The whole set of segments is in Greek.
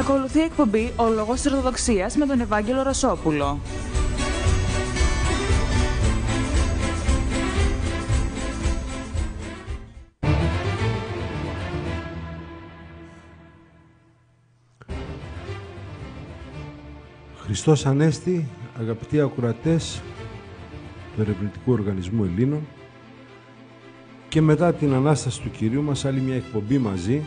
Ακολουθεί η εκπομπή «Ο Λόγος της Ορθοδοξίας» με τον Ευάγγελο Ρωσόπουλο. Χριστός Ανέστη, αγαπητοί ακουρατές του Ερευνητικού Οργανισμού Ελλήνων και μετά την Ανάσταση του Κυρίου μας άλλη μια εκπομπή μαζί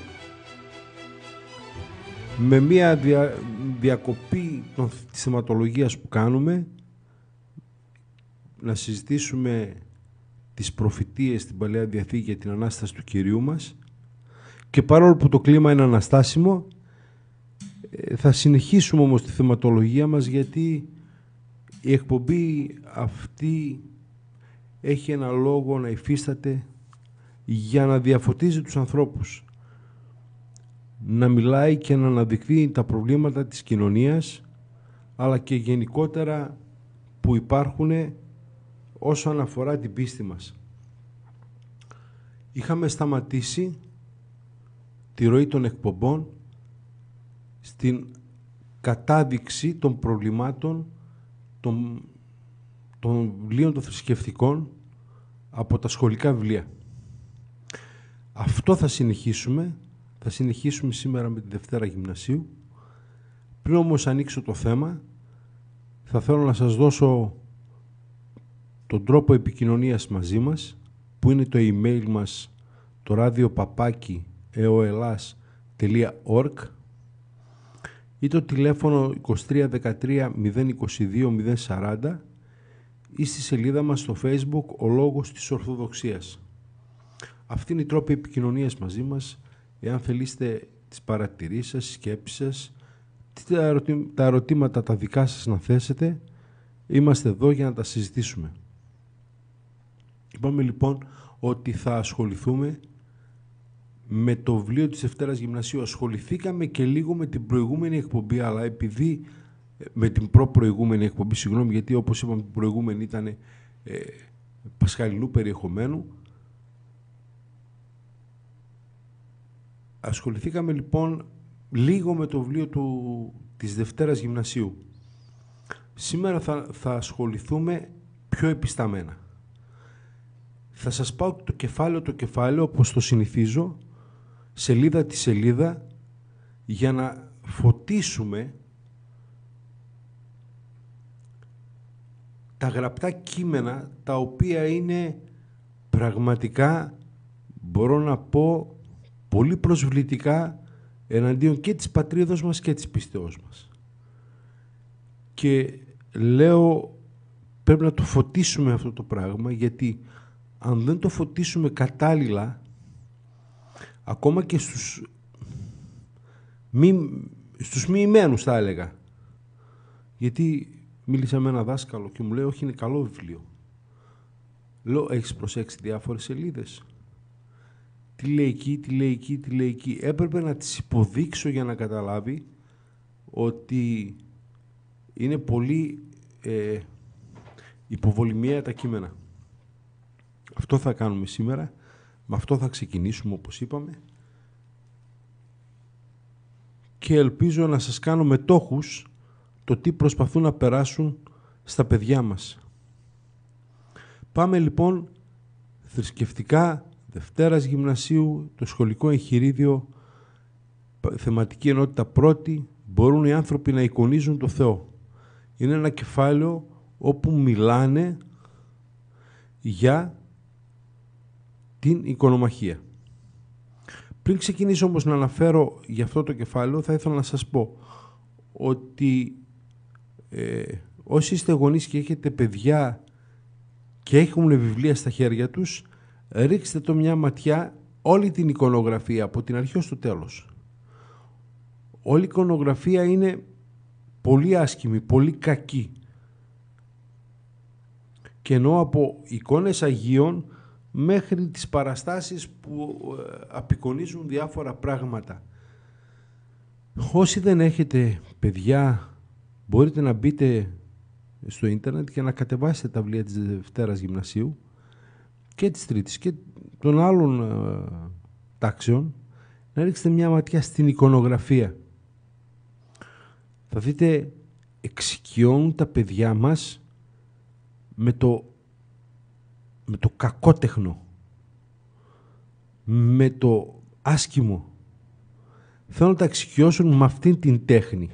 με μια δια, διακοπή των, της θεματολογίας που κάνουμε να συζητήσουμε τις προφητείες στην Παλαιά Διαθήκη για την Ανάσταση του Κυρίου μας και παρόλο που το κλίμα είναι αναστάσιμο ε, θα συνεχίσουμε όμως τη θεματολογία μας γιατί η εκπομπή αυτή έχει ένα λόγο να υφίσταται για να διαφωτίζει τους ανθρώπους. Να μιλάει και να αναδεικτεί τα προβλήματα της κοινωνίας αλλά και γενικότερα που υπάρχουν όσον αφορά την πίστη μας. Είχαμε σταματήσει τη ροή των εκπομπών στην κατάδειξη των προβλημάτων των, των βιβλίων των θρησκευτικών από τα σχολικά βιβλία. Αυτό θα συνεχίσουμε. Θα συνεχίσουμε σήμερα με τη Δευτέρα Γυμνασίου. Πριν όμως ανοίξω το θέμα, θα θέλω να σας δώσω τον τρόπο επικοινωνίας μαζί μας, που είναι το email μας, το ράδιο παπάκι eoelas.org ή το τηλέφωνο 2313 022 040 ή στη σελίδα μας στο facebook «Ο Λόγος της Ορθοδοξίας». Αυτή είναι η τρόπη επικοινωνίας μαζί μας. Εάν θελήσετε τις παρατηρήσεις σας, σκέψεις σας, τα ερωτήματα τα δικά σας να θέσετε, είμαστε εδώ για να τα συζητήσουμε. Είπαμε λοιπόν ότι θα ασχοληθούμε με το βιβλίο της Δευτέρας Γυμνασίου. Ασχοληθήκαμε και λίγο με την προηγούμενη εκπομπή, αλλά επειδή με την προ-προηγούμενη εκπομπή, συγγνώμη, γιατί όπως είπαμε την προηγούμενη ήταν ε, πασχαλινού περιεχομένου, ασχοληθήκαμε λοιπόν λίγο με το βιβλίο του, της Δευτέρας Γυμνασίου. Σήμερα θα, θα ασχοληθούμε πιο επισταμένα. Θα σας πάω το κεφάλαιο το κεφάλαιο όπως το συνηθίζω σελίδα τη σελίδα για να φωτίσουμε τα γραπτά κείμενα τα οποία είναι πραγματικά μπορώ να πω πολύ προσβλητικά εναντίον και της πατρίδος μας και της πιστεώς μας. Και λέω πρέπει να το φωτίσουμε αυτό το πράγμα γιατί αν δεν το φωτίσουμε κατάλληλα ακόμα και στους μη, στους μη ημένους θα έλεγα. Γιατί μίλησα με ένα δάσκαλο και μου λέει όχι είναι καλό βιβλίο. Λέω έχεις προσέξει διάφορες σελίδες. Τι λέει εκεί, τι λέει εκεί, τι λέει εκεί. Έπρεπε να τις υποδείξω για να καταλάβει ότι είναι πολύ ε, υποβολημία τα κείμενα. Αυτό θα κάνουμε σήμερα. Με αυτό θα ξεκινήσουμε όπως είπαμε και ελπίζω να σας κάνω μετόχους το τι προσπαθούν να περάσουν στα παιδιά μας. Πάμε λοιπόν θρησκευτικά Δευτέρας Γυμνασίου, το σχολικό εγχειρίδιο, θεματική ενότητα πρώτη, μπορούν οι άνθρωποι να εικονίζουν το Θεό. Είναι ένα κεφάλαιο όπου μιλάνε για την οικονομαχία. Πριν ξεκινήσω όμως να αναφέρω για αυτό το κεφάλαιο, θα ήθελα να σας πω ότι ε, όσοι είστε γονείς και έχετε παιδιά και έχουν βιβλία στα χέρια τους, ρίξτε το μια ματιά όλη την εικονογραφία από την αρχή ως το τέλος. Όλη η εικονογραφία είναι πολύ άσχημη, πολύ κακή. Και ενώ από εικόνες Αγίων μέχρι τις παραστάσεις που ε, απεικονίζουν διάφορα πράγματα. Όσοι δεν έχετε παιδιά, μπορείτε να μπείτε στο ίντερνετ και να κατεβάσετε τα βιβλία της Δευτέρας Γυμνασίου και της Τρίτης και των άλλων ε, τάξεων, να ρίξετε μια ματιά στην εικονογραφία. θα δείτε εξοικειώνουν τα παιδιά μας με το, με το κακότεχνο, με το άσκημο. Θέλουν να τα εξοικειώσουν με αυτήν την τέχνη.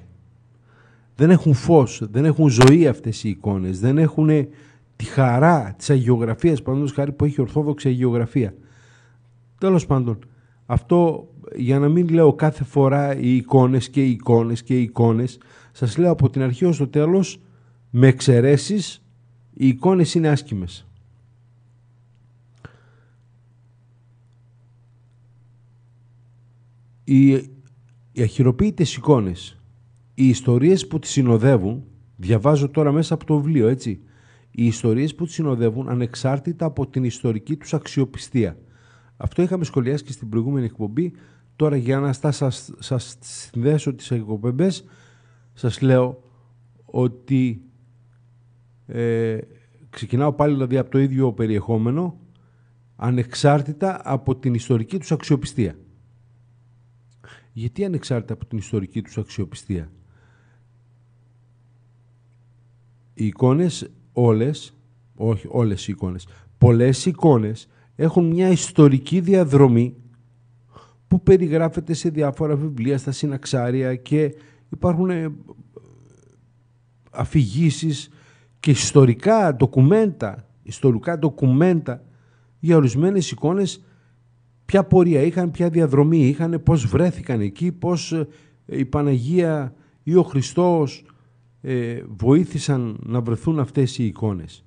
Δεν έχουν φως, δεν έχουν ζωή αυτές οι εικόνες, δεν έχουν τη χαρά της αγιογραφίας, παραδείγματος χάρη που έχει ορθόδοξη αγιογραφία. Τέλος πάντων, αυτό για να μην λέω κάθε φορά οι εικόνες και οι εικόνες και οι εικόνες, σας λέω από την αρχή ως το τέλος, με εξαιρέσεις, οι εικόνες είναι άσχημες. Οι, οι αχυροποίητες εικόνες, οι ιστορίες που τις συνοδεύουν, διαβάζω τώρα μέσα από το βιβλίο, έτσι, οι ιστορίες που τις συνοδεύουν ανεξάρτητα από την ιστορική τους αξιοπιστία. Αυτό είχαμε σχολιάσει και στην προηγούμενη εκπομπή. Τώρα για να σας, σας συνδέσω τις εκπομπές, σας λέω ότι ε, ξεκινάω πάλι δηλαδή από το ίδιο περιεχόμενο, ανεξάρτητα από την ιστορική τους αξιοπιστία. Γιατί ανεξάρτητα από την ιστορική τους αξιοπιστία; Οι εικόνες όλες, όχι όλες οι εικόνες, πολλές εικόνες έχουν μια ιστορική διαδρομή που περιγράφεται σε διάφορα βιβλία, στα συναξάρια και υπάρχουν ε, αφηγήσεις και ιστορικά ντοκουμέντα, ιστορικά ντοκουμέντα για ορισμένες εικόνες. Ποια πορεία είχαν, ποια διαδρομή είχαν, πώς βρέθηκαν εκεί, πώς ε, η Παναγία ή ο Χριστός ε, βοήθησαν να βρεθούν αυτές οι εικόνες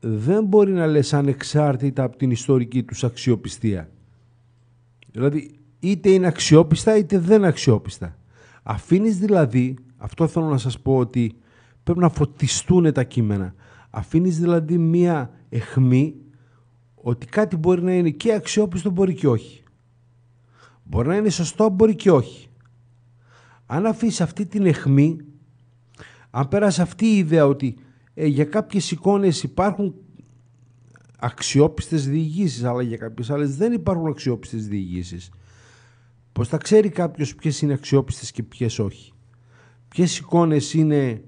δεν μπορεί να λες ανεξάρτητα από την ιστορική τους αξιοπιστία. Δηλαδή είτε είναι αξιόπιστα είτε δεν αξιόπιστα. Αφήνεις δηλαδή, αυτό θέλω να σας πω ότι πρέπει να φωτιστούν τα κείμενα. Αφήνεις δηλαδή μία εχμή ότι κάτι μπορεί να είναι και αξιόπιστο μπορεί και όχι. Μπορεί να είναι σωστό μπορεί και όχι. Αν αφήσεις αυτή την εχμή, αν πέρασε αυτή η ιδέα ότι ε, για κάποιες εικόνες υπάρχουν αξιόπιστες διηγήσεις, αλλά για κάποιες άλλες δεν υπάρχουν αξιόπιστες διηγήσεις. Πώς θα ξέρει κάποιος ποιες είναι αξιόπιστες και ποιες όχι; Ποιες εικόνες είναι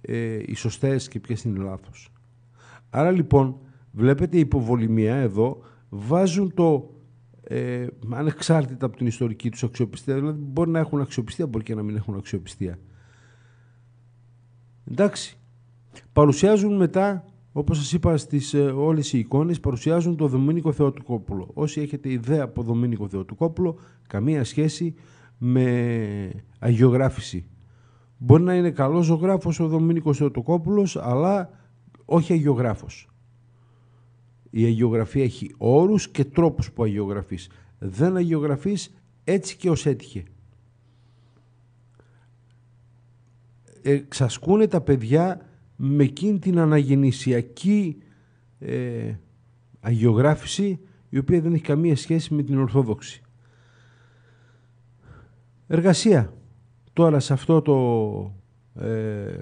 ε, οι σωστές και ποιες είναι λάθος; Άρα λοιπόν βλέπετε η υποβολημία εδώ βάζουν το ε, ανεξάρτητα από την ιστορική τους αξιοπιστία. Δηλαδή μπορεί να έχουν αξιοπιστία, μπορεί και να μην έχουν αξιοπιστία. Εντάξει. Παρουσιάζουν μετά, όπως σας είπα στις ε, όλες οι εικόνες, παρουσιάζουν το Δομήνικο Θεοτοκόπουλο. Όσοι έχετε ιδέα από Δομήνικο Θεοτοκόπουλο, καμία σχέση με αγιογράφηση. Μπορεί να είναι καλός ζωγράφος ο Δομήνικος Θεοτοκόπουλος, αλλά όχι αγιογράφος. Η αγιογραφία έχει όρους και τρόπους που αγιογραφείς. Δεν αγιογραφείς έτσι και ως έτυχε. εξασκούν τα παιδιά με εκείνη την αναγεννησιακή ε, αγιογράφηση η οποία δεν έχει καμία σχέση με την Ορθόδοξη. Εργασία. Τώρα σε αυτό το ε,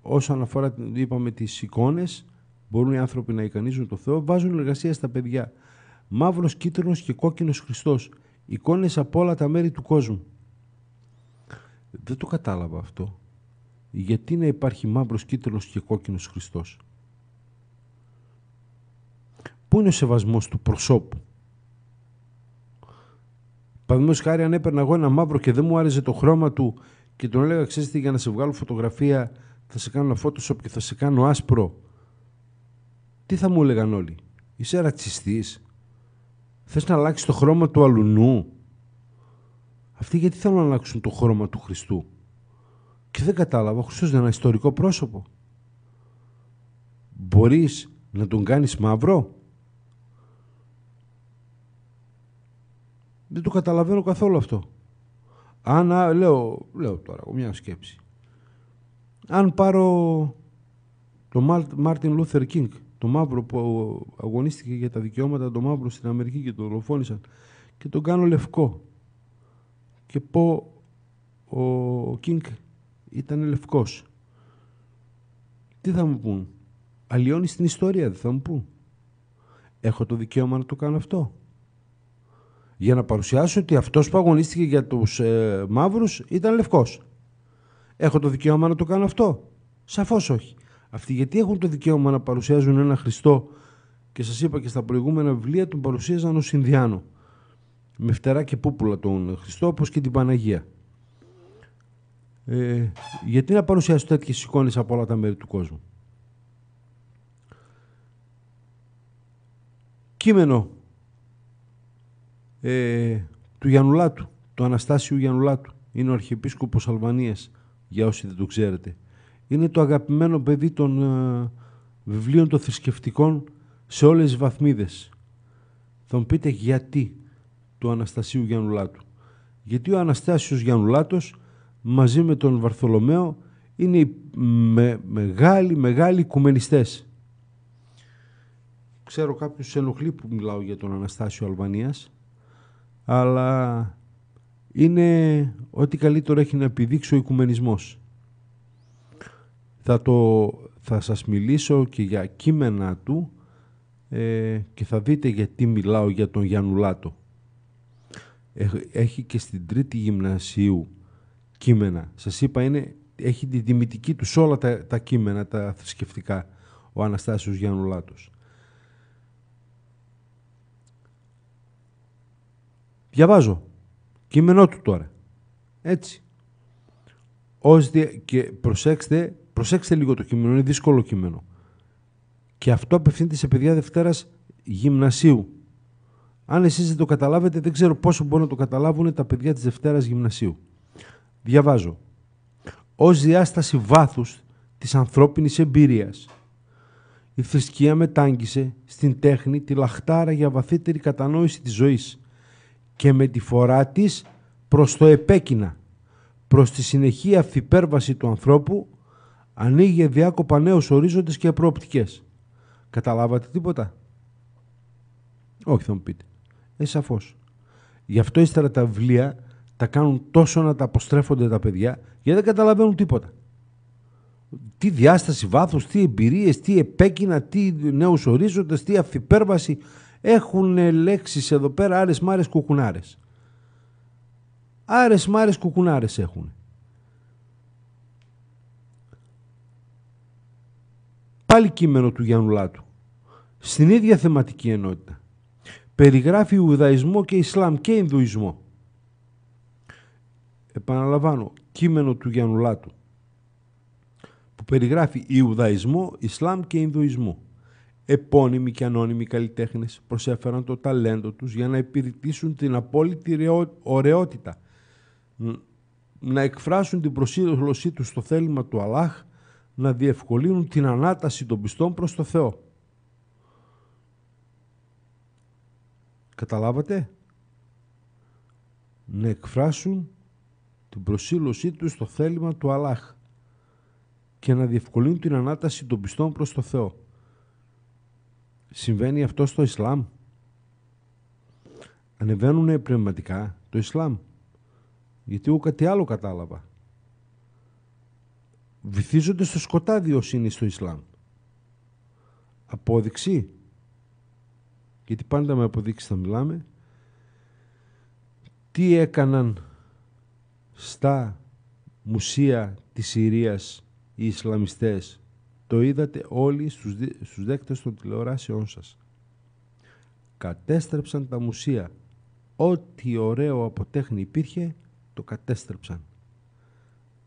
όσον αφορά είπαμε τις εικόνες μπορούν οι άνθρωποι να ικανίζουν το Θεό βάζουν εργασία στα παιδιά. Μαύρος, κίτρινος και κόκκινος Χριστός. Εικόνες από όλα τα μέρη του κόσμου. Δεν το κατάλαβα αυτό γιατί να υπάρχει μαύρος, κίτρινος και κόκκινος Χριστός; Πού είναι ο σεβασμός του προσώπου; Παραδείγματος χάρη, αν έπαιρνα εγώ ένα μαύρο και δεν μου άρεσε το χρώμα του και τον έλεγα, ξέρετε, για να σε βγάλω φωτογραφία θα σε κάνω ένα Photoshop και θα σε κάνω άσπρο. Τι θα μου έλεγαν όλοι; Είσαι ρατσιστής; Θες να αλλάξεις το χρώμα του αλουνού; Αυτοί γιατί θέλουν να αλλάξουν το χρώμα του Χριστού; Και δεν κατάλαβα, ο Χριστός είναι ένα ιστορικό πρόσωπο. Μπορείς να τον κάνεις μαύρο; Δεν το καταλαβαίνω καθόλου αυτό. Αν, λέω, λέω τώρα, μια σκέψη. Αν πάρω το Μάρτιν Λούθερ Κίνγκ, το μαύρο που αγωνίστηκε για τα δικαιώματα των μαύρων στην Αμερική και το δολοφόνησαν και τον κάνω λευκό και πω ο Κίνγκ ήταν λευκός. Τι θα μου πούν; Αλλιώνει την ιστορία, δεν θα μου πούν. Έχω το δικαίωμα να το κάνω αυτό. για να παρουσιάσει ότι αυτός που αγωνίστηκε για τους ε, μαύρους ήταν λευκός. Έχω το δικαίωμα να το κάνω αυτό. Σαφώς όχι. Αυτοί γιατί έχουν το δικαίωμα να παρουσιάζουν ένα Χριστό και σας είπα και στα προηγούμενα βιβλία τον παρουσίαζαν ως Ινδιάνο. Με φτερά και πούπουλα τον Χριστό όπως και την Παναγία. Ε, γιατί να παρουσιάσω τέτοιες εικόνες από όλα τα μέρη του κόσμου; Κείμενο ε, του Γιαννουλάτου, του Αναστάσιου Γιαννουλάτου. Είναι ο Αρχιεπίσκοπος Αλβανίας, για όσοι δεν το ξέρετε. Είναι το αγαπημένο παιδί των ε, βιβλίων των θρησκευτικών σε όλες τις βαθμίδες. Θα μου πείτε γιατί του Αναστασίου Γιαννουλάτου. Γιατί ο Αναστάσιος Γιαννουλάτος μαζί με τον Βαρθολομαίο είναι οι με, μεγάλοι, μεγάλοι οικουμενιστές. Ξέρω κάποιους ενοχλεί που μιλάω για τον Αναστάσιο Αλβανίας, αλλά είναι ό,τι καλύτερο έχει να επιδείξει ο οικουμενισμός. Θα, το, θα σας μιλήσω και για κείμενα του ε, και θα δείτε γιατί μιλάω για τον Γιαννουλάτο. Έχει και στην τρίτη γυμνασίου κείμενα. Σας είπα, είναι, έχει τη τιμητική τους σε όλα τα, τα κείμενα, τα θρησκευτικά, ο Αναστάσιος Γιαννουλάτος. Διαβάζω. Κείμενό του τώρα. Έτσι. και προσέξτε, προσέξτε λίγο το κείμενο, είναι δύσκολο κείμενο. Και αυτό απευθύνεται σε παιδιά Δευτέρας γυμνασίου. Αν εσείς δεν το καταλάβετε, δεν ξέρω πόσο μπορούν να το καταλάβουν τα παιδιά της Δευτέρας γυμνασίου. Διαβάζω. Ως διάσταση βάθους της ανθρώπινης εμπειρίας, η θρησκεία μετάγγισε στην τέχνη τη λαχτάρα για βαθύτερη κατανόηση της ζωής και με τη φορά της προς το επέκεινα, προς τη συνεχή αυθυπέρβαση του ανθρώπου, ανοίγει διάκοπα νέους ορίζοντες και προοπτικές. Καταλάβατε τίποτα; Όχι θα μου πείτε. Ε, σαφώς. Γι' αυτό ύστερα τα βιβλία τα κάνουν τόσο να τα αποστρέφονται τα παιδιά, γιατί δεν καταλαβαίνουν τίποτα. Τι διάσταση βάθους, τι εμπειρίες, τι επέκεινα, τι νέους ορίζοντες, τι αυθυπέρβαση. Έχουν λέξεις εδώ πέρα άρες μάρες κουκουνάρες. Άρες μάρες κουκουνάρες έχουν. Πάλι κείμενο του Γιάννου Λάτου. Στην ίδια θεματική ενότητα. Περιγράφει Ουδαϊσμό και Ισλάμ και Ινδουισμό. Επαναλαμβάνω, κείμενο του Γιάννου Λάτου που περιγράφει Ιουδαϊσμό, Ισλάμ και Ινδουισμό. Επώνυμοι και ανώνυμοι καλλιτέχνες προσέφεραν το ταλέντο τους για να υπηρετήσουν την απόλυτη ωραιότητα, να εκφράσουν την προσήλωσή τους στο θέλημα του Αλλάχ να διευκολύνουν την ανάταση των πιστών προς το Θεό. Καταλάβατε; Να εκφράσουν την προσήλωσή τους στο θέλημα του Αλλάχ και να διευκολύνουν την ανάταση των πιστών προς το Θεό. Συμβαίνει αυτό στο Ισλάμ; Ανεβαίνουν πνευματικά το Ισλάμ; Γιατί εγώ κάτι άλλο κατάλαβα βυθίζονται στο σκοτάδι όσοι είναι στο Ισλάμ. Απόδειξη. Γιατί πάντα με αποδείξεις θα μιλάμε. Τι έκαναν στα μουσεία της Συρίας οι Ισλαμιστές. Το είδατε όλοι στους, στους δέκτες των τηλεοράσεών σας. Κατέστρεψαν τα μουσεία. Ό,τι ωραίο από τέχνη υπήρχε, το κατέστρεψαν.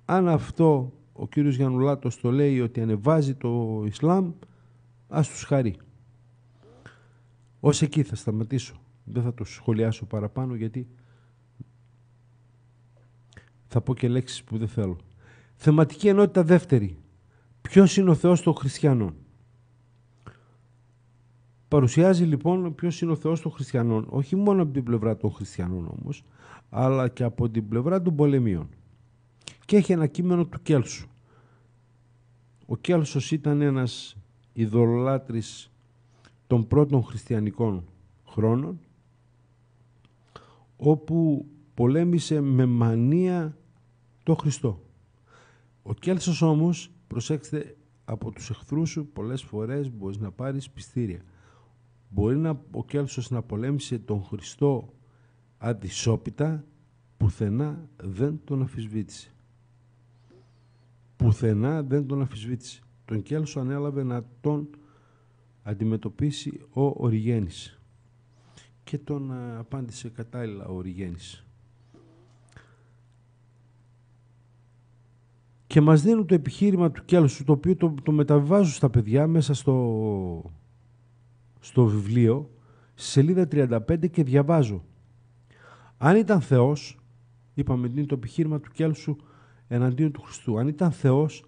Αν αυτό ο κύριος Γιαννουλάτος το λέει ότι ανεβάζει το Ισλάμ, ας τους χαρεί. Ως εκεί θα σταματήσω. Δεν θα το σχολιάσω παραπάνω γιατί θα πω και λέξεις που δεν θέλω. Θεματική ενότητα δεύτερη. Ποιος είναι ο Θεός των χριστιανών; Παρουσιάζει λοιπόν ποιος είναι ο Θεός των χριστιανών, όχι μόνο από την πλευρά των χριστιανών όμως, αλλά και από την πλευρά των πολεμίων και έχει ένα κείμενο του Κέλσου. Ο Κέλσος ήταν ένας ειδωλολάτρης των πρώτων χριστιανικών χρόνων όπου πολέμησε με μανία το Χριστό. Ο Κέλσος όμως, προσέξτε, από τους εχθρούς σου πολλές φορές μπορείς να πάρεις πιστήρια. Μπορεί να, ο Κέλσος να πολέμησε τον Χριστό αδυσόπιτα πουθενά δεν τον αφισβήτησε. Πουθενά δεν τον αφισβήτησε. Τον Κέλσο ανέλαβε να τον αντιμετωπίσει ο Οριγένης και τον απάντησε κατάλληλα ο Οριγένης. Και μας δίνουν το επιχείρημα του Κέλσου, το οποίο το, το μεταβιβάζουν στα παιδιά μέσα στο, στο βιβλίο, σελίδα 35 και διαβάζω. Αν ήταν Θεός, είπαμε είναι το επιχείρημα του Κέλσου εναντίον του Χριστού, αν ήταν Θεός,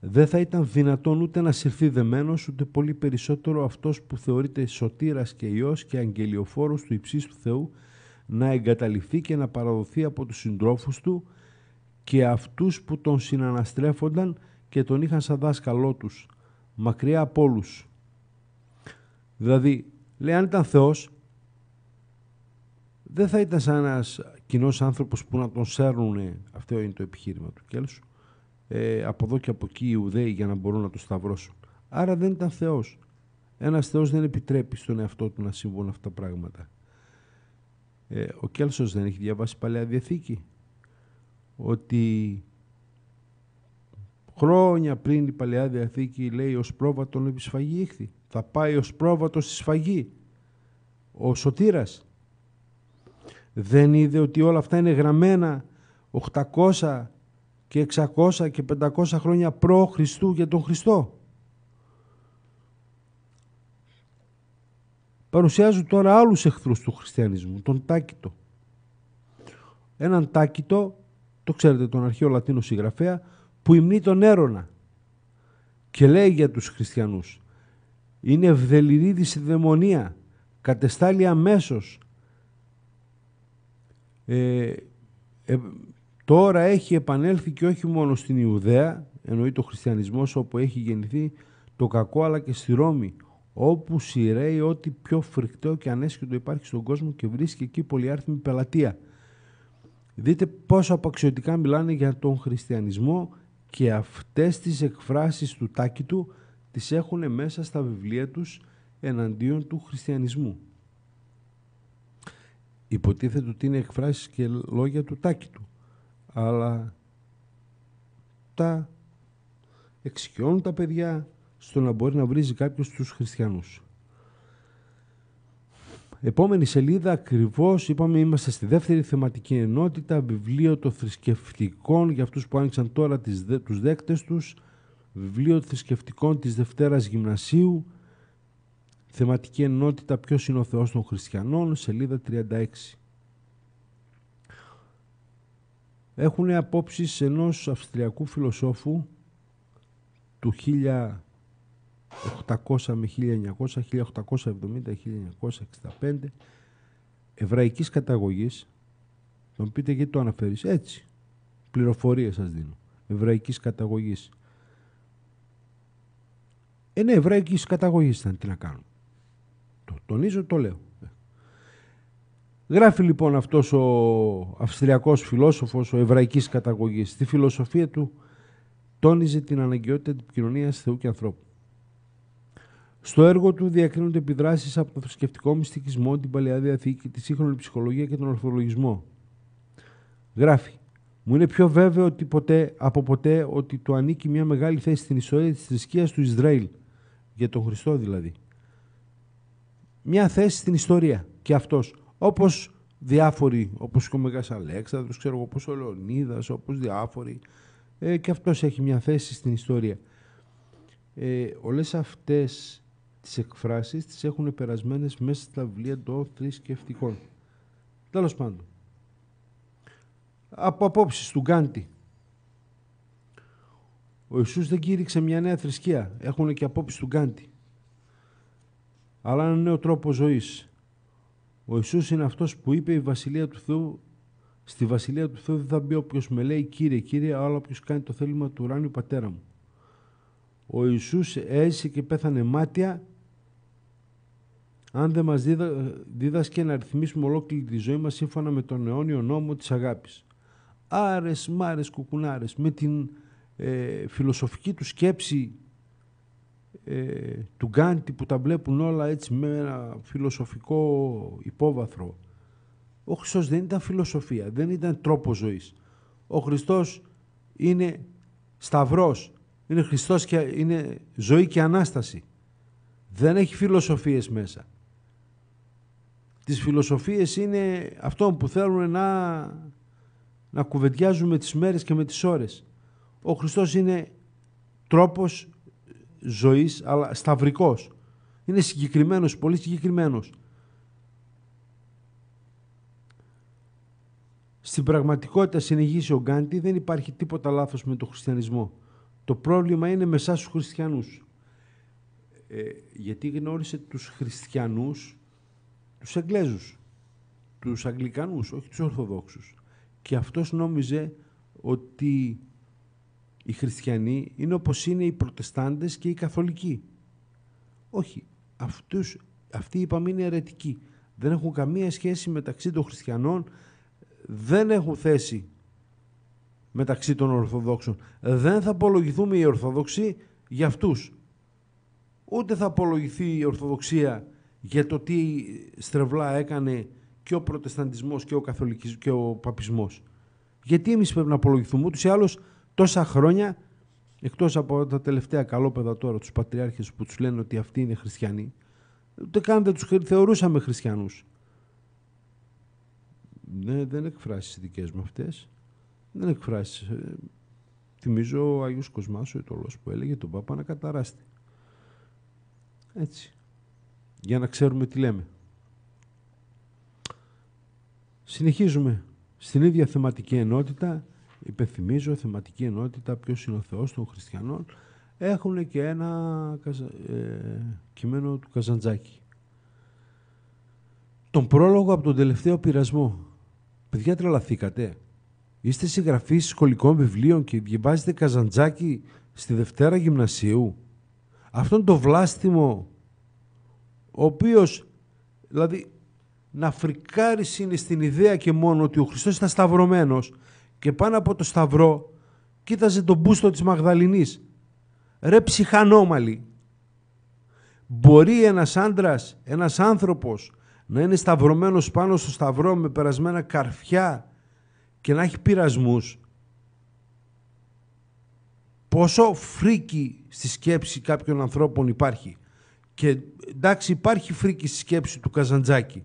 δεν θα ήταν δυνατόν ούτε να συρθεί δεμένος, ούτε πολύ περισσότερο αυτός που θεωρείται σωτήρας και Υιός και αγγελιοφόρος του υψίστου Θεού, να εγκαταληφθεί και να παραδοθεί από τους συντρόφους του και αυτούς που τον συναναστρέφονταν και τον είχαν σαν δάσκαλό τους, μακριά από όλους. Δηλαδή, λέει αν ήταν Θεός, δεν θα ήταν σαν ένας κοινός άνθρωπος που να τον σέρνουν, αυτό είναι το επιχείρημα του Κέλσου, ε, από εδώ και από εκεί οι Ιουδαίοι για να μπορούν να το σταυρώσουν. Άρα δεν ήταν Θεός. Ένας Θεός δεν επιτρέπει στον εαυτό του να συμβούν αυτά τα πράγματα. Ε, ο Κέλσος δεν έχει διαβάσει Παλαιά Διαθήκη ότι χρόνια πριν η Παλαιά Διαθήκη λέει ως πρόβατον επί σφαγή ήχθη. Θα πάει ως πρόβατος στη σφαγή. Ο Σωτήρας. Δεν είδε ότι όλα αυτά είναι γραμμένα 800 και 600 και 500 χρόνια προ Χριστού για τον Χριστό. Παρουσιάζουν τώρα άλλους εχθρούς του χριστιανισμού, τον Τάκητο. Έναν Τάκητο το ξέρετε τον αρχαίο Λατίνο συγγραφέα, που υμνεί τον Έρωνα και λέει για τους χριστιανούς είναι ευδελιρίδης στη δαιμονία, κατεστάλει αμέσως. Ε, ε, τώρα έχει επανέλθει και όχι μόνο στην Ιουδαία, εννοεί το χριστιανισμός όπου έχει γεννηθεί το κακό αλλά και στη Ρώμη, όπου σειραίει ό,τι πιο φρικτό και ανέσχετο υπάρχει στον κόσμο και βρίσκει εκεί πολυάρθιμη πελατεία. Δείτε πόσο απαξιωτικά μιλάνε για τον χριστιανισμό και αυτές τις εκφράσεις του τάκι του τις έχουν μέσα στα βιβλία τους εναντίον του χριστιανισμού. Υποτίθεται ότι είναι εκφράσεις και λόγια του τάκι του, αλλά τα εξοικειώνουν τα παιδιά στο να μπορεί να βρίζει κάποιος τους χριστιανούς. Επόμενη σελίδα ακριβώς, είπαμε, είμαστε στη δεύτερη θεματική ενότητα, βιβλίο των θρησκευτικών, για αυτούς που άνοιξαν τώρα τις, τους δέκτες τους, βιβλίο θρησκευτικών της Δευτέρας Γυμνασίου, θεματική ενότητα ποιος είναι ο Θεός των Χριστιανών, σελίδα 36. Έχουν απόψεις ενός αυστριακού φιλοσόφου του 800 με 1900, 1870, 1965 εβραϊκής καταγωγής. Θα μου πείτε γιατί το αναφέρεις έτσι. Πληροφορίες σας δίνω. Εβραϊκής καταγωγής. Ε ναι εβραϊκής καταγωγής ήταν τι να κάνω το τονίζω το λέω Γράφει λοιπόν αυτός ο αυστριακός φιλόσοφος, ο εβραϊκής καταγωγής, στη φιλοσοφία του τόνιζε την αναγκαιότητα της επικοινωνίας Θεού και ανθρώπου. Στο έργο του διακρίνονται επιδράσεις από το θρησκευτικό μυστικισμό, την Παλαιά Διαθήκη, τη σύγχρονη ψυχολογία και τον ορθολογισμό. Γράφει. Μου είναι πιο βέβαιο ότι ποτέ, από ποτέ ότι του ανήκει μια μεγάλη θέση στην ιστορία της θρησκείας του Ισραήλ. Για τον Χριστό δηλαδή. Μια θέση στην ιστορία. Και αυτός. Όπως διάφοροι, όπως και ο Μεγάς Αλέξανδρος, ξέρω εγώ, όπως ο Λεωνίδας, όπως διάφοροι. Ε, και αυτός έχει μια θέση στην ιστορία. Ε, όλες αυτές τις εκφράσεις τις έχουν περασμένες μέσα στα βιβλία των θρησκευτικών. Τέλος πάντων. Από απόψεις του Γκάντι. Ο Ιησούς δεν κήρυξε μια νέα θρησκεία. Έχουν και απόψεις του Γκάντι. Αλλά ένα νέο τρόπο ζωής. Ο Ιησούς είναι αυτός που είπε η Βασιλεία του Θεού Στη Βασιλεία του Θεού δεν θα μπει όποιος με λέει Κύριε, Κύριε, αλλά όποιος κάνει το θέλημα του ουράνιου Πατέρα μου. Ο Ιησούς έζησε και πέθανε μάτια αν δεν μας δίδα, δίδασκε να ρυθμίσουμε ολόκληρη τη ζωή μας σύμφωνα με τον αιώνιο νόμο της αγάπης. Άρες, μάρες, κουκουνάρες, με την ε, φιλοσοφική του σκέψη ε, του Γκάντι που τα βλέπουν όλα έτσι με ένα φιλοσοφικό υπόβαθρο. Ο Χριστός δεν ήταν φιλοσοφία, δεν ήταν τρόπο ζωής. Ο Χριστός είναι σταυρός, είναι Χριστός και είναι ζωή και Ανάσταση. Δεν έχει φιλοσοφίες μέσα. Τις φιλοσοφίες είναι αυτό που θέλουν να, να κουβεντιάζουν τις μέρες και με τις ώρες. Ο Χριστός είναι τρόπος ζωής, αλλά σταυρικός. Είναι συγκεκριμένος, πολύ συγκεκριμένος. Στην πραγματικότητα, συνεχίσει ο Γκάντι, δεν υπάρχει τίποτα λάθος με τον χριστιανισμό. Το πρόβλημα είναι μέσα στους χριστιανούς. Ε, γιατί γνώρισε τους χριστιανούς, τους Εγγλέζους, τους Αγγλικανούς, όχι τους Ορθοδόξους. Και αυτός νόμιζε ότι οι χριστιανοί είναι όπως είναι οι προτεστάντες και οι καθολικοί. Όχι. Αυτούς, αυτοί είπαμε είναι αιρετικοί. Δεν έχουν καμία σχέση μεταξύ των χριστιανών, δεν έχουν θέση μεταξύ των Ορθοδόξων. Δεν θα απολογηθούμε οι Ορθοδοξοί για αυτούς. Ούτε θα απολογηθεί η Ορθοδοξία για το τι στρεβλά έκανε και ο Προτεσταντισμός και ο Καθολικισμός και ο Παπισμός. Γιατί εμείς πρέπει να απολογηθούμε. Ούτως ή άλλως τόσα χρόνια, εκτός από τα τελευταία καλόπαιδα τώρα, τους πατριάρχες που τους λένε ότι αυτοί είναι χριστιανοί, ούτε καν δεν τους θεωρούσαμε χριστιανούς. Ναι, δεν εκφράσεις δικές μου αυτές. Δεν εκφράσεις. Ε, θυμίζω ο Άγιος Κοσμάς, ο Ιτωλός που έλεγε τον Πάπα να καταράστη. Έτσι. Για να ξέρουμε τι λέμε. Συνεχίζουμε στην ίδια θεματική ενότητα υπενθυμίζω, θεματική ενότητα, ποιος είναι ο Θεός των χριστιανών, έχουν και ένα ε, κείμενο του Καζαντζάκη. Τον πρόλογο από τον τελευταίο πειρασμό. Παιδιά τρελαθήκατε. Είστε συγγραφείς σχολικών βιβλίων και διαβάζετε Καζαντζάκη στη Δευτέρα Γυμνασίου. Αυτόν το βλάστημο, ο οποίος, δηλαδή, να φρικάρεις είναι στην ιδέα και μόνο ότι ο Χριστός ήταν σταυρωμένος και πάνω από το σταυρό κοίταζε τον μπούστο της Μαγδαληνής. Ρε ψυχανόμαλη. Μπορεί ένας άντρας, ένας άνθρωπος να είναι σταυρωμένος πάνω στο σταυρό με περασμένα καρφιά και να έχει πειρασμούς; Πόσο φρίκη στη σκέψη κάποιων ανθρώπων υπάρχει. Και εντάξει υπάρχει φρίκη στη σκέψη του Καζαντζάκη.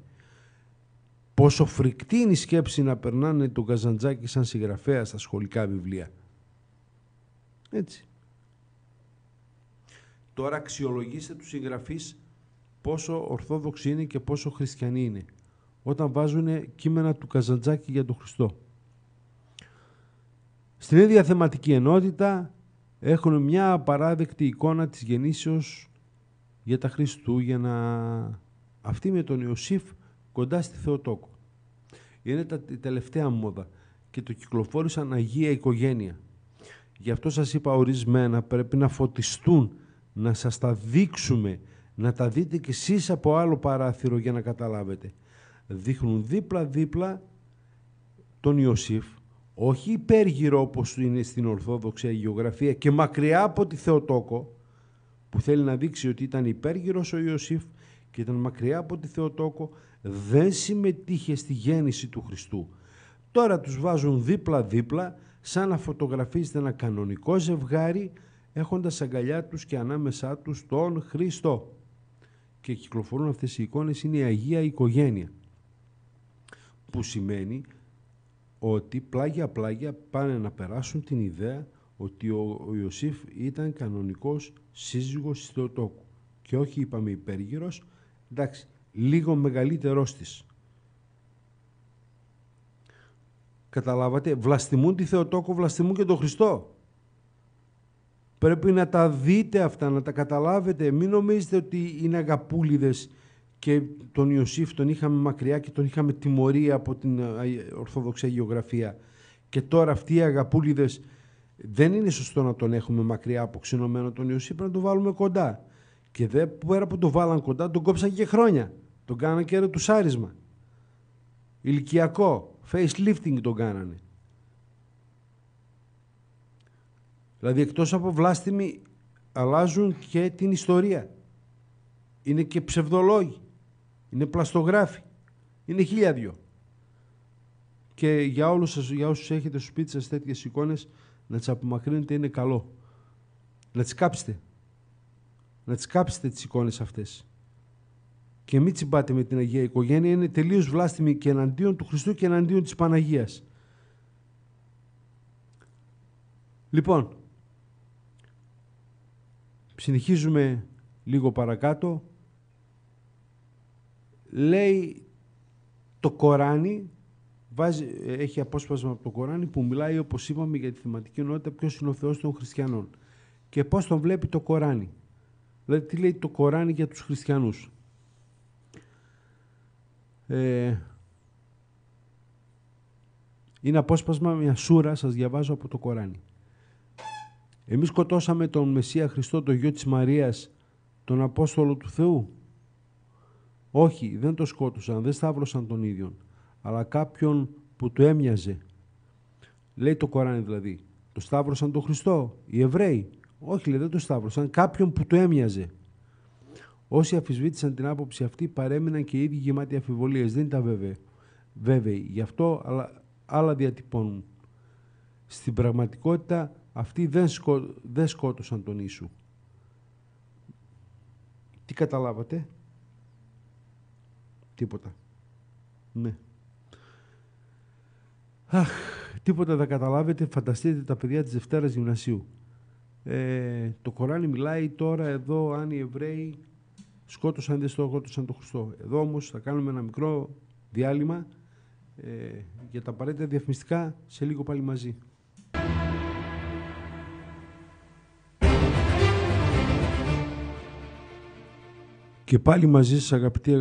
Πόσο φρικτή είναι η σκέψη να περνάνε τον Καζαντζάκη σαν συγγραφέα στα σχολικά βιβλία. Έτσι. Τώρα αξιολογήστε τους συγγραφείς πόσο ορθόδοξοι είναι και πόσο χριστιανοί είναι όταν βάζουν κείμενα του Καζαντζάκη για τον Χριστό. Στην ίδια θεματική ενότητα έχουν μια απαράδεκτη εικόνα της γεννήσεως για τα Χριστούγεννα. Αυτή με τον Ιωσήφ κοντά στη Θεοτόκο. Είναι τα, η τελευταία μόδα και το κυκλοφόρησαν Αγία Οικογένεια. Γι' αυτό σας είπα ορισμένα πρέπει να φωτιστούν, να σας τα δείξουμε, να τα δείτε κι εσείς από άλλο παράθυρο για να καταλάβετε. Δείχνουν δίπλα-δίπλα τον Ιωσήφ, όχι υπέργυρο όπως είναι στην Ορθόδοξη Αγιογραφία και μακριά από τη Θεοτόκο, που θέλει να δείξει ότι ήταν υπέργυρος ο Ιωσήφ και ήταν μακριά από τη Θεοτόκο, δεν συμμετείχε στη γέννηση του Χριστού. Τώρα τους βάζουν δίπλα-δίπλα, σαν να φωτογραφίζεται ένα κανονικό ζευγάρι, έχοντας αγκαλιά τους και ανάμεσά τους τον Χριστό. Και κυκλοφορούν αυτές οι εικόνες, είναι η Αγία Οικογένεια. Που σημαίνει ότι πλάγια-πλάγια πάνε να περάσουν την ιδέα ότι ο, ο Ιωσήφ ήταν κανονικός σύζυγος της Θεοτόκου και όχι είπαμε υπέργυρος, εντάξει, λίγο μεγαλύτερός της. Καταλάβατε, βλαστημούν τη Θεοτόκο, βλαστημούν και τον Χριστό. Πρέπει να τα δείτε αυτά, να τα καταλάβετε. Μην νομίζετε ότι είναι αγαπούλιδες και τον Ιωσήφ τον είχαμε μακριά και τον είχαμε τιμωρία από την ε, Ορθόδοξη Αγιογραφία. Και τώρα αυτοί οι αγαπούλιδες δεν είναι σωστό να τον έχουμε μακριά από ξενωμένο τον Ιωσήφ, να τον βάλουμε κοντά. Και δε πέρα που τον βάλαν κοντά, τον κόψαν και χρόνια. Τον κάνανε και του σάρισμα. Ηλικιακό. Facelifting τον κάνανε. Δηλαδή εκτός από βλάστημοι αλλάζουν και την ιστορία. Είναι και ψευδολόγοι. Είναι πλαστογράφοι. Είναι χίλια δυο. και για, όλους σας, για όσους έχετε στο σπίτι σας τέτοιες εικόνες να τις απομακρύνετε είναι καλό. Να τις κάψετε. Να τις κάψετε τις εικόνες αυτές. Και μην τσιμπάτε με την Αγία Οικογένεια. Είναι τελείως βλάστημη και εναντίον του Χριστού και εναντίον της Παναγίας. Λοιπόν, συνεχίζουμε λίγο παρακάτω. Λέει το Κοράνι, βάζει, έχει απόσπασμα από το Κοράνι που μιλάει όπως είπαμε για τη θεματική ενότητα ποιος είναι ο Θεός των χριστιανών και πώς τον βλέπει το Κοράνι. Δηλαδή τι λέει το Κοράνι για τους χριστιανούς; Ε, είναι απόσπασμα μια σούρα, σας διαβάζω από το Κοράνι. Εμείς σκοτώσαμε τον Μεσσία Χριστό, το γιο της Μαρίας, τον Απόστολο του Θεού. Όχι, δεν το σκότωσαν, δεν σταύρωσαν τον ίδιον, αλλά κάποιον που του έμοιαζε. Λέει το Κοράνι δηλαδή. Το σταύρωσαν τον Χριστό, οι Εβραίοι. Όχι, λέει, δεν το σταύρωσαν, κάποιον που του έμοιαζε. Όσοι αφισβήτησαν την άποψη αυτή παρέμειναν και οι ίδιοι γεμάτοι αφιβολίες. Δεν ήταν βέβαιοι. Βέβαιοι. Γι' αυτό αλλά, άλλα διατυπώνουν. Στην πραγματικότητα αυτοί δεν, σκο, δεν σκότωσαν τον Ιησού. Τι καταλάβατε; Τίποτα. Ναι. Αχ, τίποτα δεν καταλάβετε. Φανταστείτε τα παιδιά της Δευτέρας Γυμνασίου. Ε, το Κοράνι μιλάει τώρα εδώ αν οι Εβραίοι σκότωσαν δεν σκότωσαν τον Χριστό. Εδώ όμως θα κάνουμε ένα μικρό διάλειμμα ε, για τα απαραίτητα διαφημιστικά σε λίγο πάλι μαζί. Και πάλι μαζί σας αγαπητοί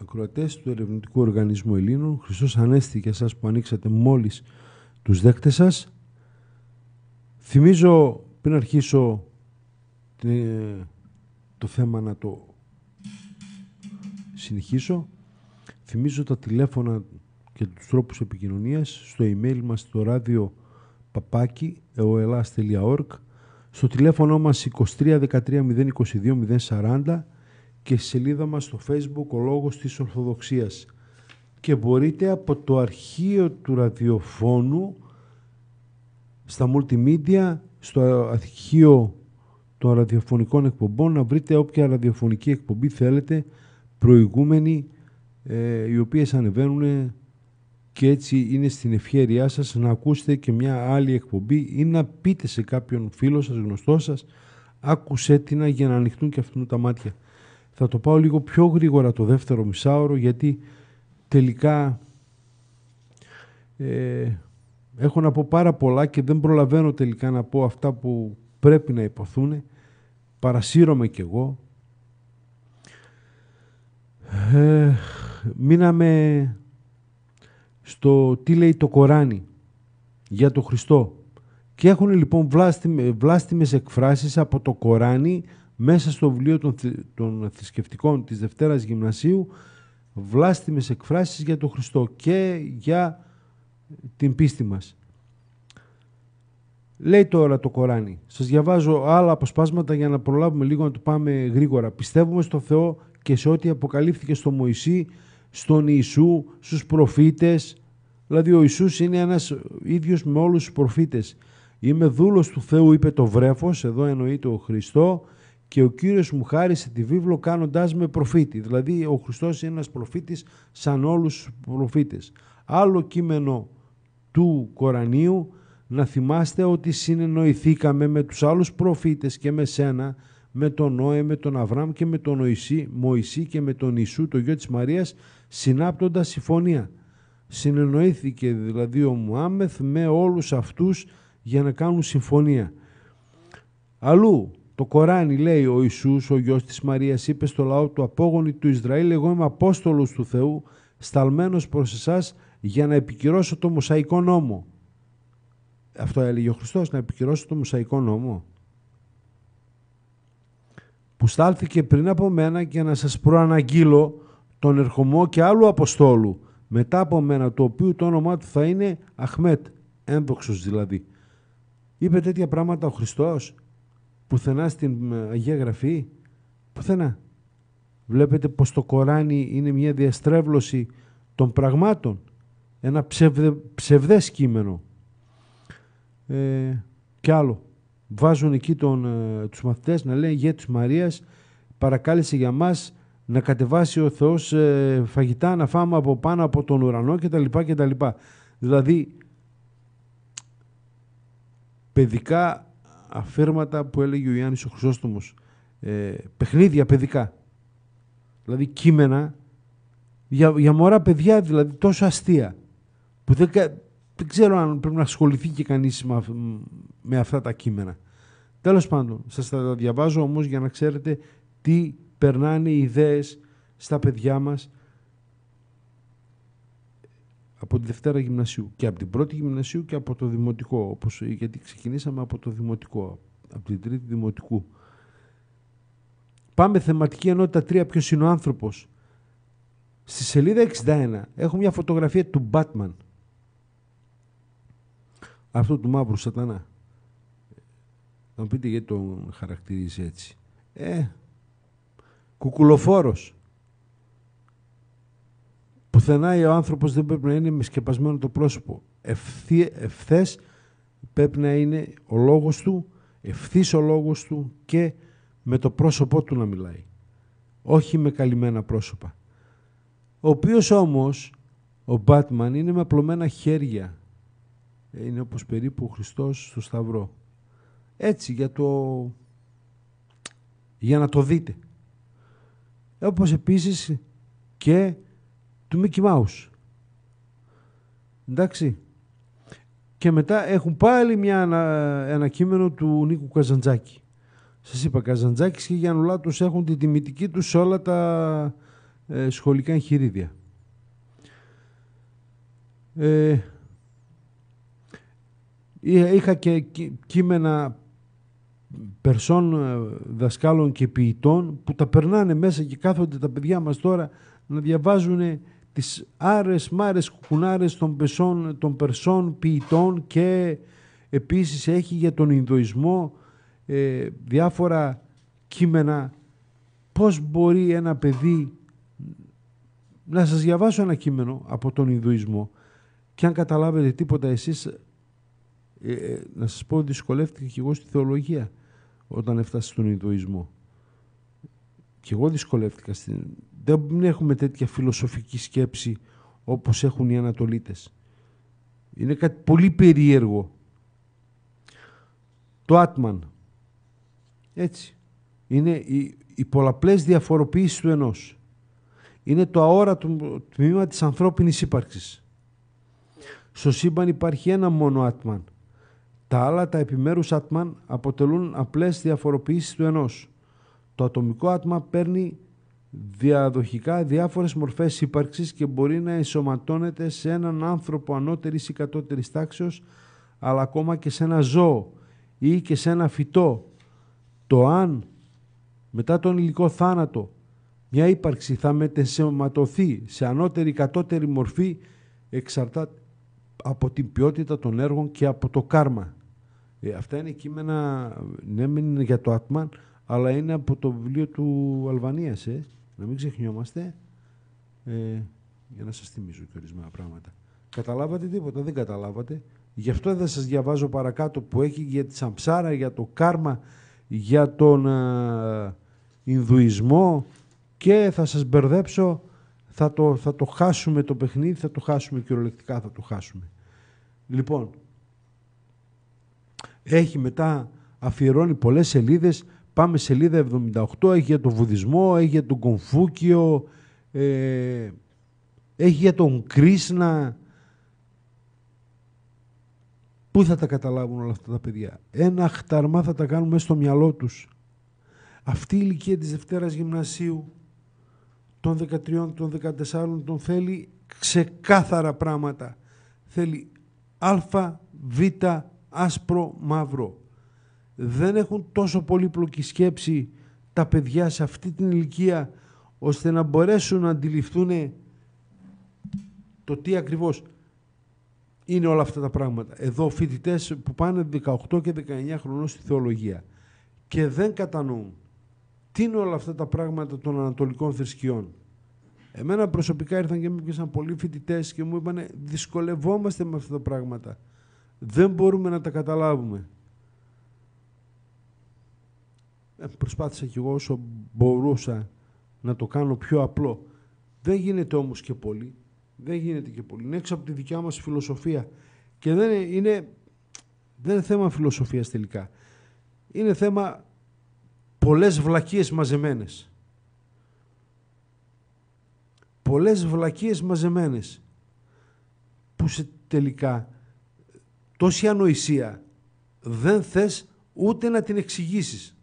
ακροατές του Ερευνητικού Οργανισμού Ελλήνων, Χριστός Ανέστη για εσάς που ανοίξατε μόλις τους δέκτες σας. Θυμίζω, πριν αρχίσω το θέμα να το συνεχίσω, θυμίζω τα τηλέφωνα και τους τρόπους επικοινωνίας στο email μας στο ράδιο παπάκι eoelas.org στο τηλέφωνο μας 23 13 022 040 και στη σελίδα μας στο facebook ο λόγος της Ορθοδοξίας. Και μπορείτε από το αρχείο του ραδιοφώνου στα multimedia, στο αρχείο των ραδιοφωνικών εκπομπών να βρείτε όποια ραδιοφωνική εκπομπή θέλετε προηγούμενη ε, οι οποίες ανεβαίνουν και έτσι είναι στην ευχαίρειά σας να ακούσετε και μια άλλη εκπομπή ή να πείτε σε κάποιον φίλο σας, γνωστό σας άκουσέ την για να ανοιχτούν και αυτούν τα μάτια. Θα το πάω λίγο πιο γρήγορα το δεύτερο μισάωρο γιατί τελικά ε, έχω να πω πάρα πολλά και δεν προλαβαίνω τελικά να πω αυτά που πρέπει να υποθούν. Παρασύρωμαι κι εγώ. Ε, μείναμε στο τι λέει το Κοράνι για το Χριστό. Και έχουν λοιπόν βλάστημες εκφράσεις από το Κοράνι μέσα στο βιβλίο των, των θρησκευτικών της Δευτέρας Γυμνασίου βλάστημες εκφράσεις για τον Χριστό και για την πίστη μας. Λέει τώρα το Κοράνι. Σας διαβάζω άλλα αποσπάσματα για να προλάβουμε λίγο να το πάμε γρήγορα. Πιστεύουμε στο Θεό και σε ό,τι αποκαλύφθηκε στο Μωυσή, στον Ιησού, στους προφήτες. Δηλαδή ο Ιησούς είναι ένας ίδιος με όλους τους προφήτες. Είμαι δούλος του Θεού, είπε το βρέφος, εδώ εννοείται ο Χριστό, και ο Κύριος μου χάρισε τη βίβλο κάνοντάς με προφήτη. Δηλαδή ο Χριστός είναι ένας προφήτης σαν όλους τους προφήτες. Άλλο κείμενο του Κορανίου να θυμάστε ότι συνεννοηθήκαμε με τους άλλους προφήτες και με σένα, με τον Νόε, με τον Αβραάμ και με τον Μωυσή, Μωυσή και με τον Ιησού, το γιο της Μαρίας, συνάπτοντας συμφωνία. Συνεννοήθηκε δηλαδή ο Μουάμεθ με όλους αυτούς για να κάνουν συμφωνία. Αλλού το Κοράνι λέει ο Ιησούς, ο γιος της Μαρίας, είπε στο λαό του απόγονη του Ισραήλ, εγώ είμαι Απόστολος του Θεού, σταλμένος προς εσάς για να επικυρώσω το Μουσαϊκό νόμο. Αυτό έλεγε ο Χριστός, να επικυρώσω το Μουσαϊκό νόμο. Που στάλθηκε πριν από μένα και να σας προαναγγείλω τον ερχομό και άλλου Αποστόλου, μετά από μένα, το οποίο το όνομά του θα είναι Αχμέτ, ένδοξος δηλαδή. Είπε τέτοια πράγματα ο Χριστός πουθενά στην ε, Αγία Γραφή, πουθενά. Βλέπετε πως το Κοράνι είναι μια διαστρέβλωση των πραγμάτων. Ένα ψευδε, ψευδές κείμενο. Ε, και άλλο. Βάζουν εκεί τον, ε, τους μαθητές να λένε «Γε της Μαρίας παρακάλεσε για μας να κατεβάσει ο Θεός ε, φαγητά να φάμε από πάνω από τον ουρανό κτλ. κτλ. Δηλαδή παιδικά αφέρματα που έλεγε ο Ιάννης ο Χρυσόστομος. Ε, παιχνίδια παιδικά. Δηλαδή κείμενα για, για μωρά παιδιά δηλαδή τόσο αστεία που δεν, δεν ξέρω αν πρέπει να ασχοληθεί και κανείς με, με αυτά τα κείμενα. Τέλος πάντων, σας τα διαβάζω όμως για να ξέρετε τι περνάνε οι ιδέες στα παιδιά μας από τη Δευτέρα Γυμνασίου και από την πρώτη Γυμνασίου και από το Δημοτικό, όπως, γιατί ξεκινήσαμε από το Δημοτικό, από την τρίτη Δημοτικού. Πάμε θεματική ενότητα 3, ποιος είναι ο άνθρωπος. Στη σελίδα 61 έχω μια φωτογραφία του Batman. Αυτό του μαύρου σατανά. Θα μου πείτε γιατί τον χαρακτηρίζει έτσι. Ε, κουκουλοφόρος. Πουθενά ο άνθρωπος δεν πρέπει να είναι με σκεπασμένο το πρόσωπο. Ευθύ, ευθές πρέπει να είναι ο λόγος του, ευθύς ο λόγος του και με το πρόσωπό του να μιλάει. Όχι με καλυμμένα πρόσωπα. Ο οποίος όμως, ο Μπάτμαν, είναι με απλωμένα χέρια. Είναι όπως περίπου ο Χριστός στο Σταυρό. Έτσι, για το... για να το δείτε. Όπως επίσης και του Mickey Mouse. Εντάξει. Και μετά έχουν πάλι μια, ένα κείμενο του Νίκου Καζαντζάκη. Σας είπα, Καζαντζάκης και Γιαννουλάτος έχουν τη τιμητική τους σε όλα τα ε, σχολικά εγχειρίδια. Ε, είχα και κείμενα περσών ε, δασκάλων και ποιητών που τα περνάνε μέσα και κάθονται τα παιδιά μας τώρα να διαβάζουν τις άρες μάρες κουκουνάρες των, πεσών, των περσών ποιητών και επίσης έχει για τον Ινδουισμό ε, διάφορα κείμενα. Πώς μπορεί ένα παιδί να σας διαβάσω ένα κείμενο από τον Ινδουισμό και αν καταλάβετε τίποτα εσείς ε, ε, να σας πω δυσκολεύτηκα και εγώ στη θεολογία όταν έφτασα στον Ινδουισμό. Και εγώ δυσκολεύτηκα. Στην... Δεν έχουμε τέτοια φιλοσοφική σκέψη όπως έχουν οι Ανατολίτες. Είναι κάτι πολύ περίεργο. Το Άτμαν. Έτσι. Είναι οι, οι πολλαπλές διαφοροποίησεις του ενός. Είναι το αόρατο τμήμα της ανθρώπινης ύπαρξης. Στο σύμπαν υπάρχει ένα μόνο Άτμαν. Τα άλλα, τα επιμέρους άτμαν, αποτελούν απλές διαφοροποιήσεις του ενός. Το ατομικό άτμα παίρνει διαδοχικά διάφορες μορφές ύπαρξης και μπορεί να ενσωματώνεται σε έναν άνθρωπο ανώτερης ή κατώτερης τάξεως, αλλά ακόμα και σε ένα ζώο ή και σε ένα φυτό. Το αν μετά τον υλικό θάνατο μια ύπαρξη θα μετεσωματωθεί σε ανώτερη ή κατώτερη μορφή εξαρτάται από την ποιότητα των έργων και από το κάρμα. Ε, αυτά είναι κείμενα, ναι, μην είναι για το Άτμαν, αλλά είναι από το βιβλίο του Αλβανίας, ε. Να μην ξεχνιόμαστε, ε, για να σας θυμίζω και ορισμένα πράγματα. Καταλάβατε τίποτα, δεν καταλάβατε. Γι' αυτό δεν σας διαβάζω παρακάτω που έχει για τη Σαμψάρα, για το κάρμα, για τον ε, Ινδουισμό και θα σας μπερδέψω, θα το, θα το χάσουμε το παιχνίδι, θα το χάσουμε κυριολεκτικά, θα το χάσουμε. Λοιπόν, έχει μετά, αφιερώνει πολλές σελίδες, πάμε σελίδα 78, έχει για τον Βουδισμό, έχει για τον Κομφούκιο, ε, έχει για τον Κρίσνα. Πού θα τα καταλάβουν όλα αυτά τα παιδιά; Ένα χταρμά θα τα κάνουν μέσα στο μυαλό τους. Αυτή η ηλικία της Δευτέρας Γυμνασίου των 13, των 14, τον θέλει ξεκάθαρα πράγματα. Θέλει α, β, άσπρο μαύρο. Δεν έχουν τόσο πολύπλοκη σκέψη τα παιδιά σε αυτή την ηλικία ώστε να μπορέσουν να αντιληφθούν το τι ακριβώς είναι όλα αυτά τα πράγματα. Εδώ φοιτητές που πάνε 18 και 19 χρονών στη θεολογία και δεν κατανοούν τι είναι όλα αυτά τα πράγματα των ανατολικών θρησκειών. Εμένα προσωπικά ήρθαν και μου πήγαν πολλοί φοιτητές και μου είπαν δυσκολευόμαστε με αυτά τα πράγματα. Δεν μπορούμε να τα καταλάβουμε. Ε, προσπάθησα κι εγώ όσο μπορούσα να το κάνω πιο απλό. Δεν γίνεται όμως και πολύ. Δεν γίνεται και πολύ. Είναι έξω από τη δικιά μας φιλοσοφία. Και δεν είναι, δεν είναι θέμα φιλοσοφίας τελικά. Είναι θέμα πολλές βλακίες μαζεμένες. Πολλές βλακίες μαζεμένες. Που σε τελικά τόση ανοησία δεν θες ούτε να την εξηγήσεις.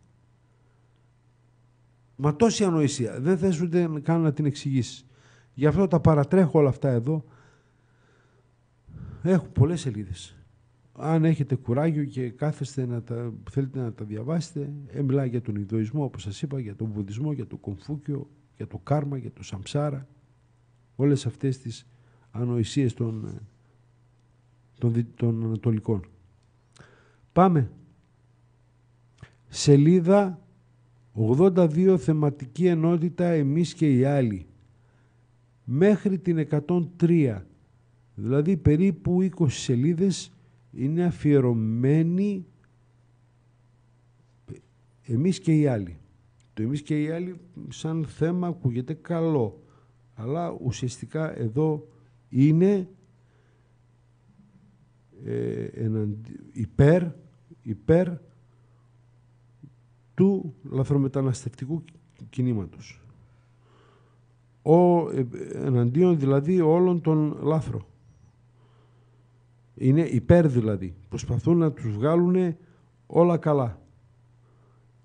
Μα τόση ανοησία. Δεν θες ούτε καν να την εξηγήσεις. Γι' αυτό τα παρατρέχω όλα αυτά εδώ. Έχουν πολλές σελίδες. Αν έχετε κουράγιο και κάθεστε να τα, θέλετε να τα διαβάσετε, ε, μιλάει για τον Ιδωισμό, όπως σας είπα, για τον Βουδισμό, για το Κομφούκιο, για το Κάρμα, για το Σαμψάρα. Όλες αυτές τις ανοησίες των, ε, των, των Ανατολικών. Πάμε. Σελίδα 82 θεματική ενότητα εμείς και οι άλλοι μέχρι την 103 δηλαδή περίπου 20 σελίδες είναι αφιερωμένοι εμείς και οι άλλοι το εμείς και οι άλλοι σαν θέμα ακούγεται καλό αλλά ουσιαστικά εδώ είναι ε, υπέρ, υπέρ του λαθρομεταναστευτικού κινήματος. Ο, ε, εναντίον δηλαδή όλων των λάθρων. Είναι υπέρ δηλαδή. Προσπαθούν να τους βγάλουν όλα καλά.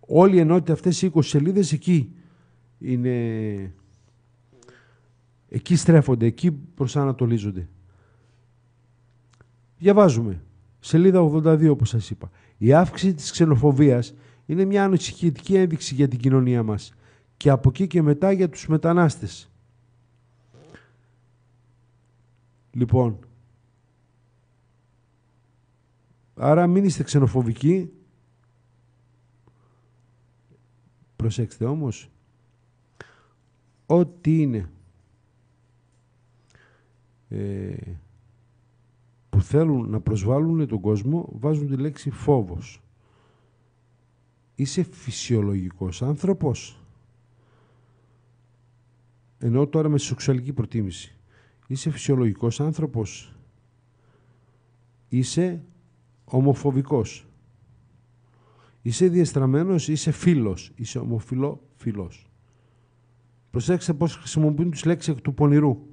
Όλοι η ενότητα αυτές οι 20 σελίδες εκεί είναι... Εκεί στρέφονται, εκεί προσανατολίζονται. Διαβάζουμε. Σελίδα 82 όπως σας είπα. Η αύξηση της ξενοφοβίας είναι μια ανησυχητική ένδειξη για την κοινωνία μας και από εκεί και μετά για τους μετανάστες. Λοιπόν, άρα μην είστε ξενοφοβικοί. Προσέξτε όμως, ό,τι είναι ε, που θέλουν να προσβάλλουν τον κόσμο βάζουν τη λέξη φόβος. Είσαι φυσιολογικός άνθρωπος. Ενώ τώρα με σεξουαλική προτίμηση. Είσαι φυσιολογικός άνθρωπος. Είσαι ομοφοβικός. Είσαι διεστραμμένος, είσαι φίλος. Είσαι ομοφιλό φίλος. Προσέξτε πώς χρησιμοποιούν τους λέξεις εκ του πονηρού.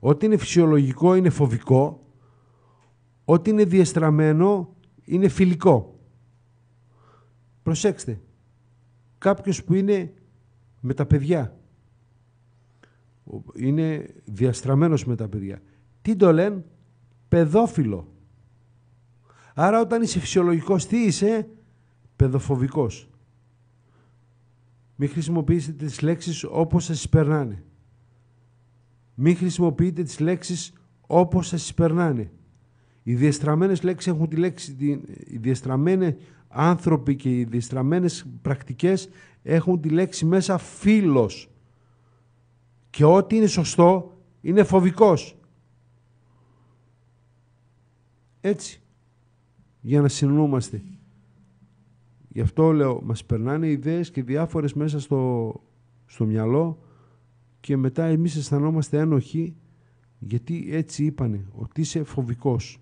Ό,τι είναι φυσιολογικό είναι φοβικό. Ό,τι είναι διεστραμμένο είναι φιλικό. Προσέξτε. Κάποιος που είναι με τα παιδιά. Είναι διαστραμμένος με τα παιδιά. Τι το λένε; Παιδόφιλο. Άρα όταν είσαι φυσιολογικός τι είσαι; Παιδοφοβικός. Μην χρησιμοποιήσετε τις λέξεις όπως σας περνάνε. Μην χρησιμοποιείτε τις λέξεις όπως σας περνάνε. Οι διεστραμμένες λέξεις έχουν τη λέξη, οι διεστραμμένες άνθρωποι και οι διεστραμμένες πρακτικές έχουν τη λέξη μέσα φίλος. Και ό,τι είναι σωστό είναι φοβικός. Έτσι. Για να συνεννούμαστε. Γι' αυτό λέω, μας περνάνε ιδέες και διάφορες μέσα στο, στο μυαλό και μετά εμείς αισθανόμαστε ένοχοι γιατί έτσι είπανε, ότι είσαι φοβικός.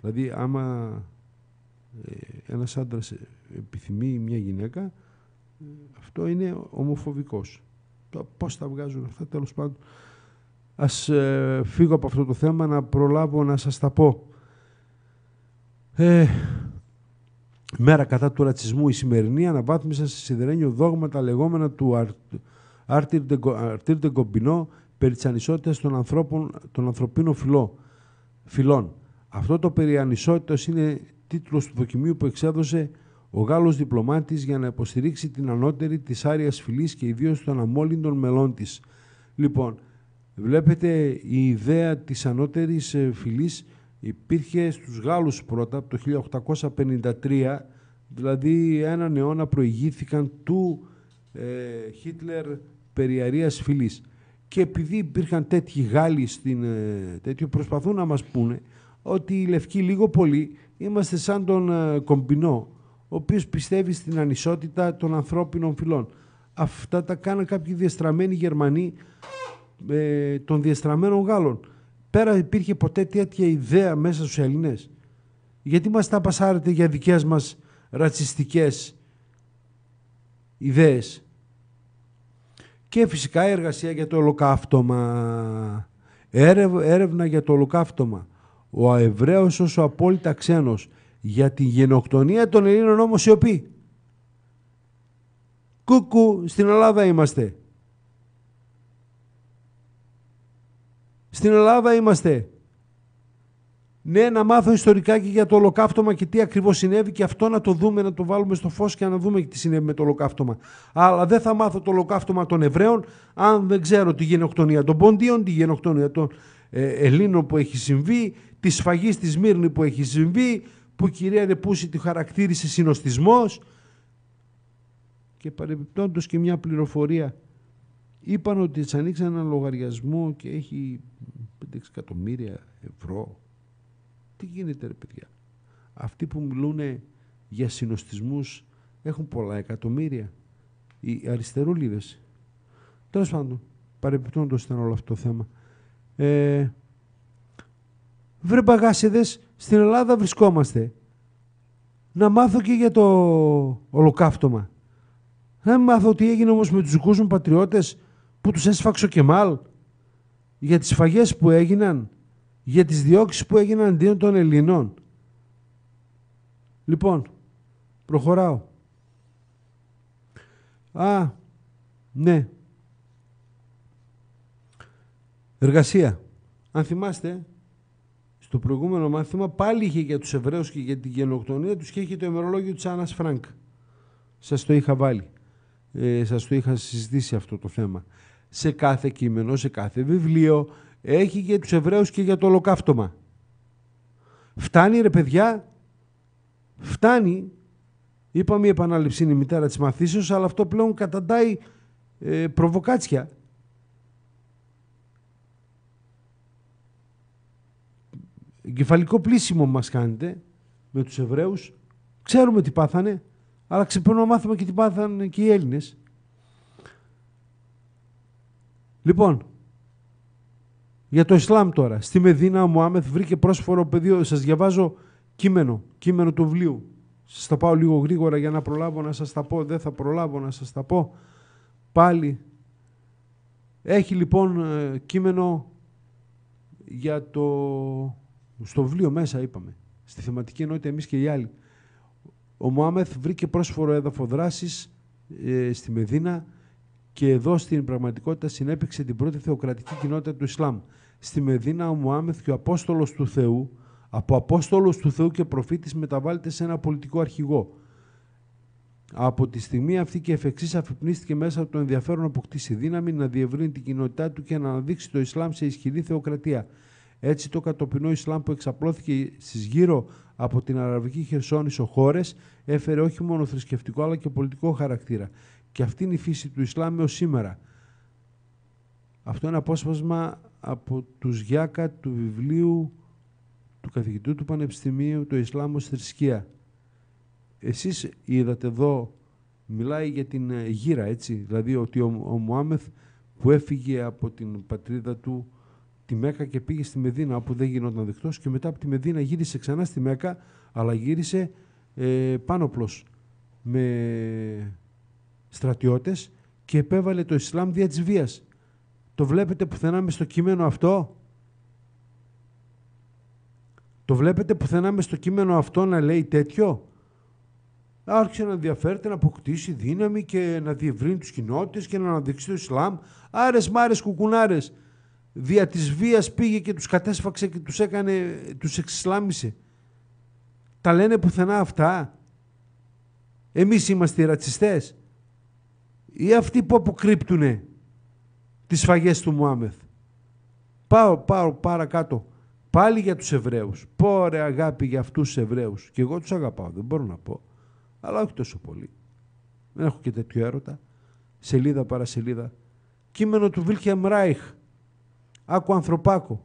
Δηλαδή άμα ε, ένας άντρας επιθυμεί μια γυναίκα, αυτό είναι ομοφοβικός. Πώς τα βγάζουν αυτά, τέλος πάντων. Ας ε, φύγω από αυτό το θέμα να προλάβω να σας τα πω. Ε, μέρα κατά του ρατσισμού η σημερινή αναβάθμισα σε σιδερένιο δόγμα τα λεγόμενα του Αρτήρ Κομπινό περί της ανισότητας των, ανθρώπων, των ανθρωπίνων φυλών. Αυτό το περί ανισότητας είναι τίτλος του δοκιμίου που εξέδωσε ο Γάλλος διπλωμάτης για να υποστηρίξει την ανώτερη της Άριας Φυλής και ιδίως των αμόλυντων μελών της. Λοιπόν, βλέπετε η ιδέα της ανώτερης ε, φυλής υπήρχε στους Γάλλους πρώτα από το 1853, δηλαδή έναν αιώνα προηγήθηκαν του ε, Χίτλερ περί αρίας φυλής. Και επειδή υπήρχαν τέτοιοι Γάλλοι στην, ε, τέτοιο, προσπαθούν να μας πούνε ότι οι Λευκοί λίγο πολύ είμαστε σαν τον ε, Κομπινό, ο οποίος πιστεύει στην ανισότητα των ανθρώπινων φυλών. Αυτά τα κάναν κάποιοι διαστραμμένοι Γερμανοί ε, των διαστραμμένων Γάλλων. Πέρα υπήρχε ποτέ τέτοια ιδέα μέσα στους Έλληνες; Γιατί μας τα πασάρετε για δικές μας ρατσιστικές ιδέες; Και φυσικά εργασία για το ολοκαύτωμα. Έρευνα για το ολοκαύτωμα. Ο Εβραίος ως ο απόλυτα ξένος για τη γενοκτονία των Ελλήνων όμως σιωπή. Κούκου, στην Ελλάδα είμαστε. Στην Ελλάδα είμαστε. Ναι, να μάθω ιστορικά και για το ολοκαύτωμα και τι ακριβώς συνέβη και αυτό να το δούμε, να το βάλουμε στο φως και να δούμε τι συνέβη με το ολοκαύτωμα. Αλλά δεν θα μάθω το ολοκαύτωμα των Εβραίων αν δεν ξέρω τη γενοκτονία των Ποντίων, τη γενοκτονία των ε, Ελλήνων που έχει συμβεί, τη σφαγής στη Σμύρνη που έχει συμβεί, που η κυρία Ρεπούση τη χαρακτήρισε συνοστισμός και παρεμπιπτόντως και μια πληροφορία είπαν ότι της ανοίξαν ένα λογαριασμό και έχει 5 εκατομμύρια ευρώ. Τι γίνεται ρε παιδιά; Αυτοί που μιλούν για συνοστισμούς έχουν πολλά εκατομμύρια. Οι αριστερούλιδες. Τέλος πάντων, παρεμπιπτόντως ήταν όλο αυτό το θέμα. Ε, βρε μπαγάσιδες, στην Ελλάδα βρισκόμαστε. Να μάθω και για το ολοκαύτωμα. Να μάθω τι έγινε όμως με τους δικούς μου πατριώτες που τους έσφαξε ο Κεμάλ για τις φαγές που έγιναν, για τις διώξεις που έγιναν αντίον των Ελληνών. Λοιπόν, προχωράω. Α, ναι. Εργασία. Αν θυμάστε, στο προηγούμενο μάθημα πάλι είχε για τους Εβραίους και για την γενοκτονία τους και είχε το ημερολόγιο της Άννας Φρανκ. Σας το είχα βάλει. Ε, σας το είχα συζητήσει αυτό το θέμα σε κάθε κείμενο, σε κάθε βιβλίο, έχει για τους Εβραίους και για το ολοκαύτωμα. Φτάνει ρε παιδιά, φτάνει, είπαμε η επανάληψη είναι η μητέρα της μαθήσεως, αλλά αυτό πλέον καταντάει ε, προβοκάτσια. Εγκεφαλικό πλήσιμο μας κάνετε με τους Εβραίους. Ξέρουμε τι πάθανε, αλλά ξεπερνούμε να μάθουμε και τι πάθανε και οι Έλληνες. Λοιπόν, για το Ισλάμ τώρα. Στη Μεδίνα ο Μωάμεθ βρήκε πρόσφορο πεδίο. Σας διαβάζω κείμενο, κείμενο του βιβλίου. Σας τα πάω λίγο γρήγορα για να προλάβω να σας τα πω. Δεν θα προλάβω να σας τα πω. Πάλι. Έχει λοιπόν ε, κείμενο για το... Στο βιβλίο μέσα είπαμε. Στη θεματική ενότητα εμείς και οι άλλοι. Ο Μωάμεθ βρήκε πρόσφορο έδαφο δράσης ε, στη Μεδίνα και εδώ στην πραγματικότητα συνέπηξε την πρώτη θεοκρατική κοινότητα του Ισλάμ. Στη Μεδίνα ο Μουάμεθ και ο Απόστολος του Θεού, από Απόστολος του Θεού και προφήτης μεταβάλλεται σε ένα πολιτικό αρχηγό. Από τη στιγμή αυτή και εφ' εξής αφυπνίστηκε μέσα από το ενδιαφέρον να αποκτήσει δύναμη, να διευρύνει την κοινότητά του και να αναδείξει το Ισλάμ σε ισχυρή θεοκρατία. Έτσι το κατοπινό Ισλάμ που εξαπλώθηκε στις γύρω από την Αραβική Χερσόνησο χώρες έφερε όχι μόνο θρησκευτικό αλλά και πολιτικό χαρακτήρα. Και αυτή είναι η φύση του Ισλάμ έως σήμερα. Αυτό είναι απόσπασμα από τους Γιάκα του βιβλίου του καθηγητού του Πανεπιστημίου «Το Ισλάμ ως θρησκεία». Εσείς είδατε εδώ, μιλάει για την ε, γύρα, έτσι, δηλαδή ότι ο, ο Μουάμεθ που έφυγε από την πατρίδα του τη Μέκα και πήγε στη Μεδίνα όπου δεν γινόταν δεκτός και μετά από τη Μεδίνα γύρισε ξανά στη Μέκα αλλά γύρισε ε, πάνωπλος με στρατιώτες και επέβαλε το Ισλάμ δια της βίας. Το βλέπετε πουθενά μες στο κείμενο αυτό; Το βλέπετε πουθενά μες στο κείμενο αυτό να λέει τέτοιο; Άρχισε να ενδιαφέρεται να αποκτήσει δύναμη και να διευρύνει τους κοινότητες και να αναδείξει το Ισλάμ. Άρες μάρες κουκουνάρες. Δια της βίας πήγε και τους κατέσφαξε και τους έκανε, τους εξισλάμισε. Τα λένε πουθενά αυτά. Εμείς είμαστε οι ρατσιστές ή αυτοί που αποκρύπτουν τις σφαγές του Μουάμεθ. Πάω, πάω παρακάτω. Πάλι για τους Εβραίους. Πόρε αγάπη για αυτούς τους Εβραίους. Και εγώ τους αγαπάω, δεν μπορώ να πω. Αλλά όχι τόσο πολύ. Δεν έχω και τέτοιο έρωτα. Σελίδα παρασελίδα. κείμενο του Βίλχεμ Ράιχ. Άκου ανθρωπάκο.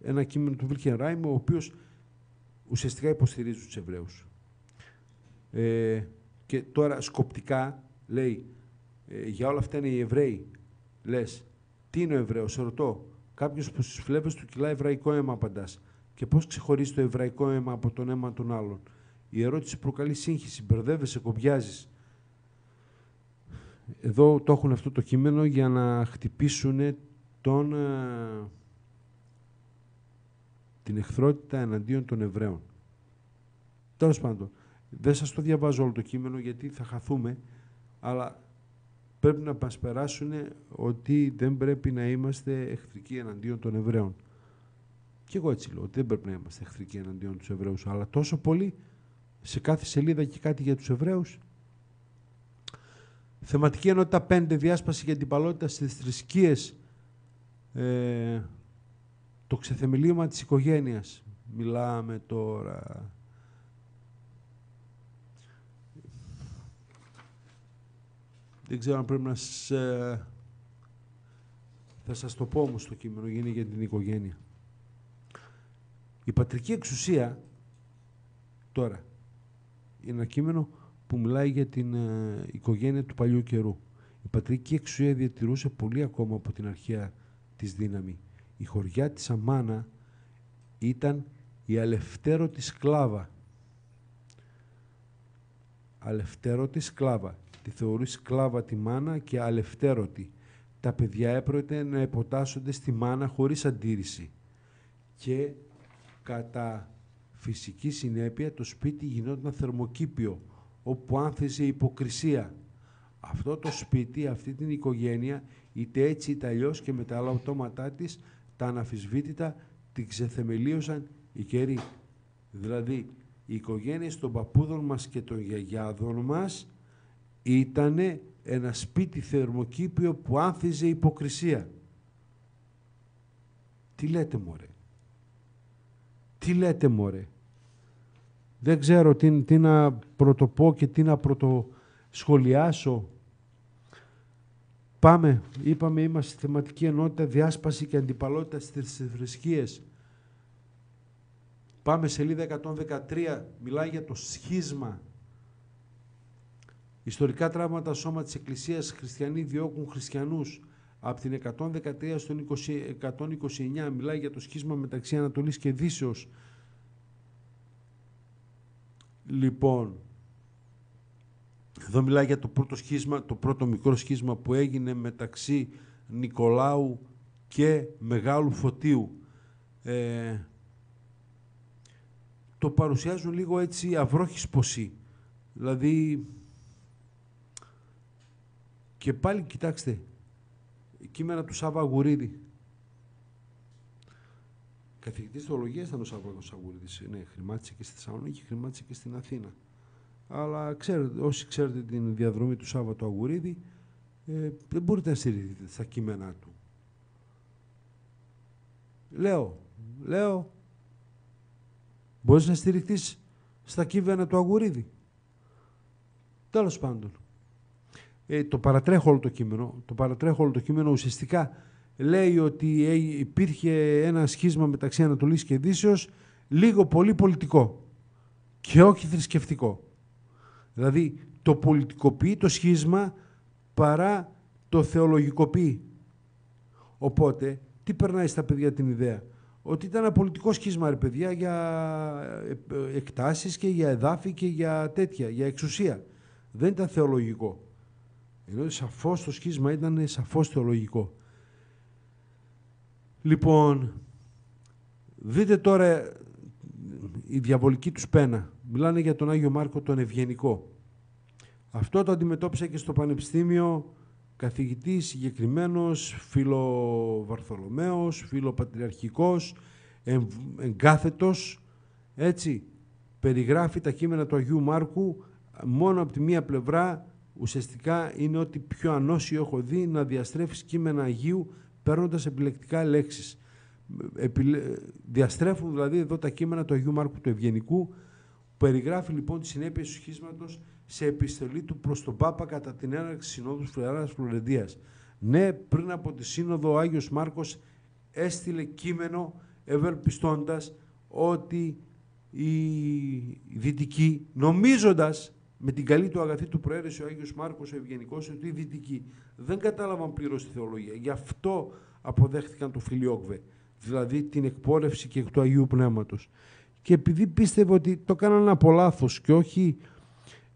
Ένα κείμενο του Βίλχεμ Ράιχ, ο οποίος ουσιαστικά υποστηρίζει τους Εβραίους. Ε, και τώρα σκοπτικά λέει, ε, για όλα αυτά είναι οι Εβραίοι. Λες, τι είναι ο Εβραίος, σε ρωτώ. Κάποιος που στις φλέβες του κυλά εβραϊκό αίμα απαντάς. Και πώς ξεχωρίζει το εβραϊκό αίμα από τον αίμα των άλλων. Η ερώτηση προκαλεί σύγχυση, μπερδεύεσαι, κομπιάζεις. Εδώ το έχουν αυτό το κείμενο για να χτυπήσουν τον, ε, την εχθρότητα εναντίον των Εβραίων. Τέλος πάντων, δεν σας το διαβάζω όλο το κείμενο γιατί θα χαθούμε, αλλά πρέπει να μας περάσουν ότι δεν πρέπει να είμαστε εχθρικοί εναντίον των Εβραίων. Και εγώ έτσι λέω, ότι δεν πρέπει να είμαστε εχθρικοί εναντίον τους Εβραίους, αλλά τόσο πολύ σε κάθε σελίδα και κάτι για τους Εβραίους. Θεματική ενότητα 5, διάσπαση για την παλότητα στις θρησκείες, ε, το ξεθεμελίωμα της οικογένειας. Μιλάμε τώρα Δεν ξέρω αν πρέπει να σας... Ε, θα σας το πω όμως το κείμενο, γίνει για την οικογένεια. Η πατρική εξουσία, τώρα, είναι ένα κείμενο που μιλάει για την ε, οικογένεια του παλιού καιρού. Η πατρική εξουσία διατηρούσε πολύ ακόμα από την αρχαία της δύναμη. Η χωριά της Αμάνα ήταν η αλευτέρωτη σκλάβα. Αλευτέρωτη σκλάβα της θεωρεί σκλάβα τη μάνα και αλευτέρωτη. Τα παιδιά έπρεπε να υποτάσσονται στη μάνα χωρίς αντίρρηση. Και κατά φυσική συνέπεια το σπίτι γινόταν θερμοκήπιο, όπου άνθησε υποκρισία. Αυτό το σπίτι, αυτή την οικογένεια, είτε έτσι είτε αλλιώς και με τα άλλα οτόματά της, τα αναφυσβήτητα την ξεθεμελίωσαν οι καιροί. Δηλαδή, οι οικογένειες των παππούδων μας και των γιαγιάδων μας ήταν ένα σπίτι θερμοκήπιο που άνθιζε υποκρισία. Τι λέτε μωρέ; Τι λέτε μωρέ; Δεν ξέρω τι, τι να πρωτοπώ και τι να πρωτοσχολιάσω. Πάμε, είπαμε είμαστε θεματική ενότητα, διάσπαση και αντιπαλότητα στις θρησκείες. Πάμε σελίδα 113, μιλάει για το σχίσμα Ιστορικά τραύματα σώμα της Εκκλησίας χριστιανοί διώκουν χριστιανούς. Από την 113 στον 129 μιλάει για το σχίσμα μεταξύ Ανατολής και Δύσεως. Λοιπόν, εδώ μιλάει για το πρώτο σχίσμα, το πρώτο μικρό σχίσμα που έγινε μεταξύ Νικολάου και Μεγάλου Φωτίου. Ε, το παρουσιάζουν λίγο έτσι αυρόχης ποσή. Δηλαδή, και πάλι κοιτάξτε, κείμενα του Σάβα Αγουρίδη. Καθηγητής θεολογίας ήταν ο Σάβα Αγουρίδης. Ναι, χρημάτισε και στη Θεσσαλονίκη, χρημάτισε και στην Αθήνα. Αλλά ξέρετε, όσοι ξέρετε την διαδρομή του Σάβα του Αγουρίδη, ε, δεν μπορείτε να στηριχθείτε στα κείμενά του. Λέω, λέω, μπορείς να στηριχτείς στα κείμενα του Αγουρίδη. Τέλος πάντων ε, το παρατρέχω όλο το κείμενο, το παρατρέχω όλο το κείμενο ουσιαστικά λέει ότι ε, υπήρχε ένα σχίσμα μεταξύ Ανατολής και Δύσεως λίγο πολύ πολιτικό και όχι θρησκευτικό. Δηλαδή το πολιτικοποιεί το σχίσμα παρά το θεολογικοποιεί. Οπότε, τι περνάει στα παιδιά την ιδέα; Ότι ήταν ένα πολιτικό σχίσμα, ρε παιδιά, για ε, ε, εκτάσεις και για εδάφη και για τέτοια, για εξουσία. Δεν ήταν θεολογικό. Ενώ σαφώς το σχίσμα ήταν σαφώς θεολογικό. Λοιπόν, δείτε τώρα η διαβολική τους πένα. Μιλάνε για τον Άγιο Μάρκο τον Ευγενικό. Αυτό το αντιμετώπισα και στο Πανεπιστήμιο καθηγητής συγκεκριμένος, φιλοβαρθολομαίος, φιλοπατριαρχικός, εγκάθετος, έτσι, περιγράφει τα κείμενα του Αγίου Μάρκου μόνο από τη μία πλευρά ουσιαστικά είναι ότι πιο ανώσιο έχω δει να διαστρέφεις κείμενα Αγίου παίρνοντας επιλεκτικά λέξεις. Διαστρέφουν δηλαδή εδώ τα κείμενα του Αγίου Μάρκου του Ευγενικού που περιγράφει λοιπόν τη συνέπεια του σχίσματος σε επιστολή του προς τον Πάπα κατά την έναρξη Συνόδου Φλεράς Φλωρεντίας. Ναι, πριν από τη Σύνοδο ο Άγιος Μάρκος έστειλε κείμενο ευελπιστώντας ότι οι δυτικοί, νομίζοντας με την καλή του αγαθή του προαίρεση ο Άγιος Μάρκος ο Ευγενικός ότι οι δυτικοί δεν κατάλαβαν πλήρως τη θεολογία. Γι' αυτό αποδέχτηκαν το φιλιόκβε, δηλαδή την εκπόρευση και του Αγίου Πνεύματος. Και επειδή πίστευε ότι το κάνανε από λάθος και όχι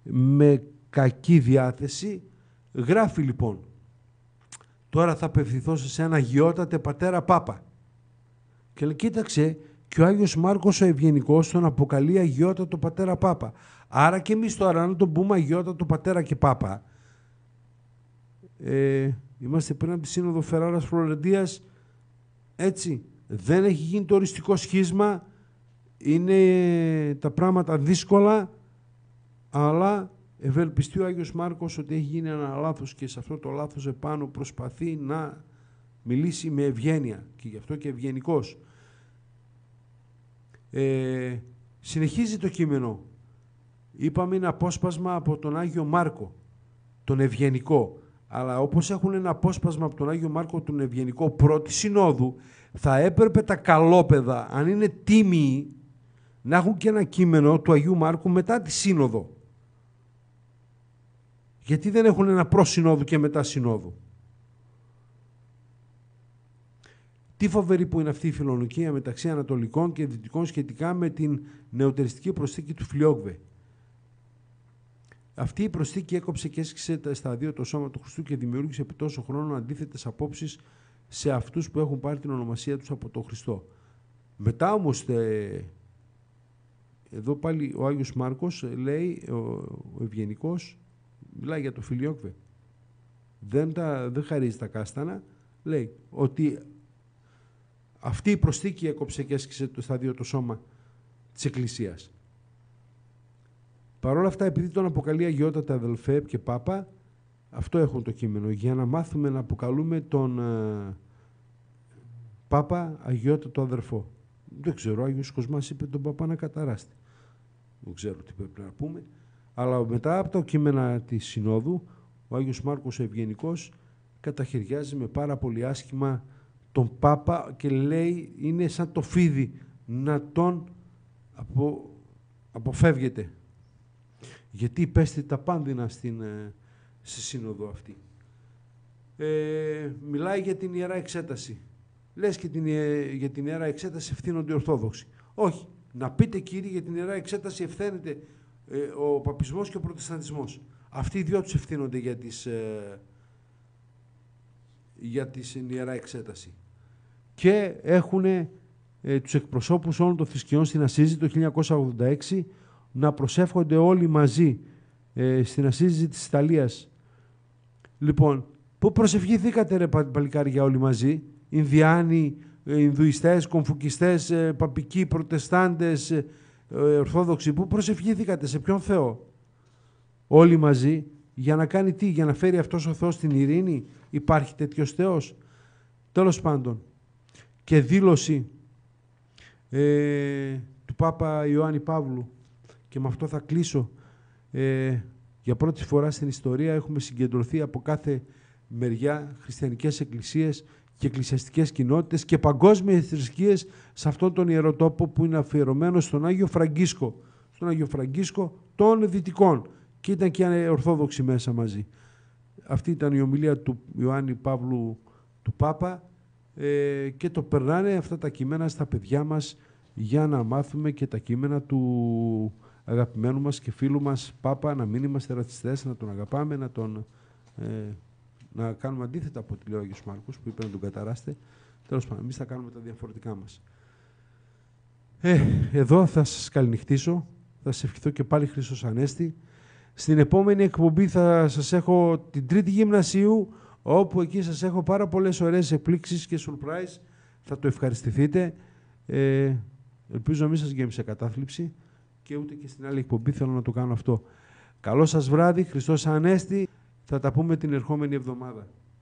με κακή διάθεση, γράφει λοιπόν τώρα θα απευθυνθώ σε ένα αγιότατε πατέρα Πάπα. Και λέει, κοίταξε, και ο Άγιος Μάρκος ο Ευγενικός τον αποκαλεί αγιότατο πατέρα Πάπα. Άρα και εμείς τώρα να τον πούμε αγιότατο πατέρα και Πάπα, ε, είμαστε πριν από τη Σύνοδο Φεράρας Φλωρεντίας, έτσι, δεν έχει γίνει το οριστικό σχίσμα, είναι τα πράγματα δύσκολα, αλλά ευελπιστεί ο Άγιος Μάρκος ότι έχει γίνει ένα λάθος και σε αυτό το λάθος επάνω προσπαθεί να μιλήσει με ευγένεια και γι' αυτό και ευγενικός. Ε, συνεχίζει το κείμενο. Είπαμε είναι απόσπασμα από τον Άγιο Μάρκο, τον ευγενικό. Αλλά όπως έχουν ένα απόσπασμα από τον Άγιο Μάρκο, τον ευγενικό πρώτη συνόδου, θα έπρεπε τα καλόπεδα, αν είναι τίμιοι, να έχουν και ένα κείμενο του Αγίου Μάρκου μετά τη σύνοδο. Γιατί δεν έχουν ένα προ-συνόδου και μετά συνόδου. Τι φοβερή που είναι αυτή η φιλονοκία μεταξύ Ανατολικών και Δυτικών σχετικά με την νεοτεριστική προσθήκη του Φιλιόγβε. Αυτή η προσθήκη έκοψε και έσκησε στα δύο το σώμα του Χριστού και δημιούργησε επί τόσο χρόνο αντίθετες απόψεις σε αυτούς που έχουν πάρει την ονομασία τους από τον Χριστό. Μετά όμως, εδώ πάλι ο Άγιος Μάρκος λέει, ο, ο Ευγενικός, μιλάει για το Φιλιόκβε. Δεν, τα, δεν χαρίζει τα κάστανα, λέει ότι αυτή η προσθήκη έκοψε και έσκησε το στάδιο το σώμα της Εκκλησίας. Παρ' όλα αυτά, επειδή τον αποκαλεί αγιότατα αδελφέ και πάπα, αυτό έχουν το κείμενο, για να μάθουμε να αποκαλούμε τον ε, πάπα αγιότατο αδερφό. Δεν ξέρω, ο Άγιος Κοσμάς είπε τον πάπα να καταράστη. Δεν ξέρω τι πρέπει να πούμε. Αλλά μετά από τα κείμενα της Συνόδου, ο Άγιος Μάρκος Ευγενικός καταχαιριάζει με πάρα πολύ άσχημα τον Πάπα και λέει είναι σαν το φίδι να τον απο, αποφεύγεται. Γιατί υπέστη τα πάνδυνα στην, ε, στη σύνοδο αυτή. Ε, μιλάει για την Ιερά Εξέταση. Λες και την, ε, για την Ιερά Εξέταση ευθύνονται οι Ορθόδοξοι. Όχι. Να πείτε κύριε για την Ιερά Εξέταση ευθύνεται ε, ο Παπισμός και ο Προτεσταντισμός. Αυτοί οι δυο τους ευθύνονται για, τις, ε, για τη Ιερά Εξέταση και έχουν ε, τους εκπροσώπους όλων των θρησκειών στην Ασίζη το 1986 να προσεύχονται όλοι μαζί ε, στην Ασίζη της Ιταλίας. Λοιπόν, πού προσευχηθήκατε ρε παλικάρια όλοι μαζί, Ινδιάνοι, ε, Ινδουιστές, Κομφουκιστές, ε, Παπικοί, Προτεστάντες, ε, Ορθόδοξοι, πού προσευχηθήκατε, σε ποιον Θεό; Όλοι μαζί, για να κάνει τι, για να φέρει αυτός ο Θεός την ειρήνη, υπάρχει τέτοιος Θεός; Τέλος πάντων, και δήλωση ε, του Πάπα Ιωάννη Παύλου και με αυτό θα κλείσω. Ε, για πρώτη φορά στην ιστορία έχουμε συγκεντρωθεί από κάθε μεριά χριστιανικές εκκλησίες και εκκλησιαστικές κοινότητες και παγκόσμιες θρησκείες σε αυτόν τον ιεροτόπο που είναι αφιερωμένο στον Άγιο Φραγκίσκο, στον Άγιο Φραγκίσκο των Δυτικών και ήταν και Ορθόδοξοι μέσα μαζί. Αυτή ήταν η ομιλία του Ιωάννη Παύλου του Πάπα ε, και το περνάνε αυτά τα κείμενα στα παιδιά μας για να μάθουμε και τα κείμενα του αγαπημένου μας και φίλου μας Πάπα, να μην είμαστε ρατσιστές, να τον αγαπάμε, να, τον, ε, να κάνουμε αντίθετα από ό,τι λέει ο Άγιος Μάρκος που είπε να τον καταράστε. Τέλος πάντων, εμείς θα κάνουμε τα διαφορετικά μας. Ε, εδώ θα σας καληνυχτήσω, θα σας ευχηθώ και πάλι Χριστός Ανέστη. Στην επόμενη εκπομπή θα σας έχω την τρίτη γυμνασίου, όπου εκεί σας έχω πάρα πολλές ωραίες εκπλήξεις και surprise. Θα το ευχαριστηθείτε. Ε, ελπίζω να μην σας γέμισε κατάθλιψη και ούτε και στην άλλη εκπομπή θέλω να το κάνω αυτό. Καλό σας βράδυ, Χριστός Ανέστη. Θα τα πούμε την ερχόμενη εβδομάδα.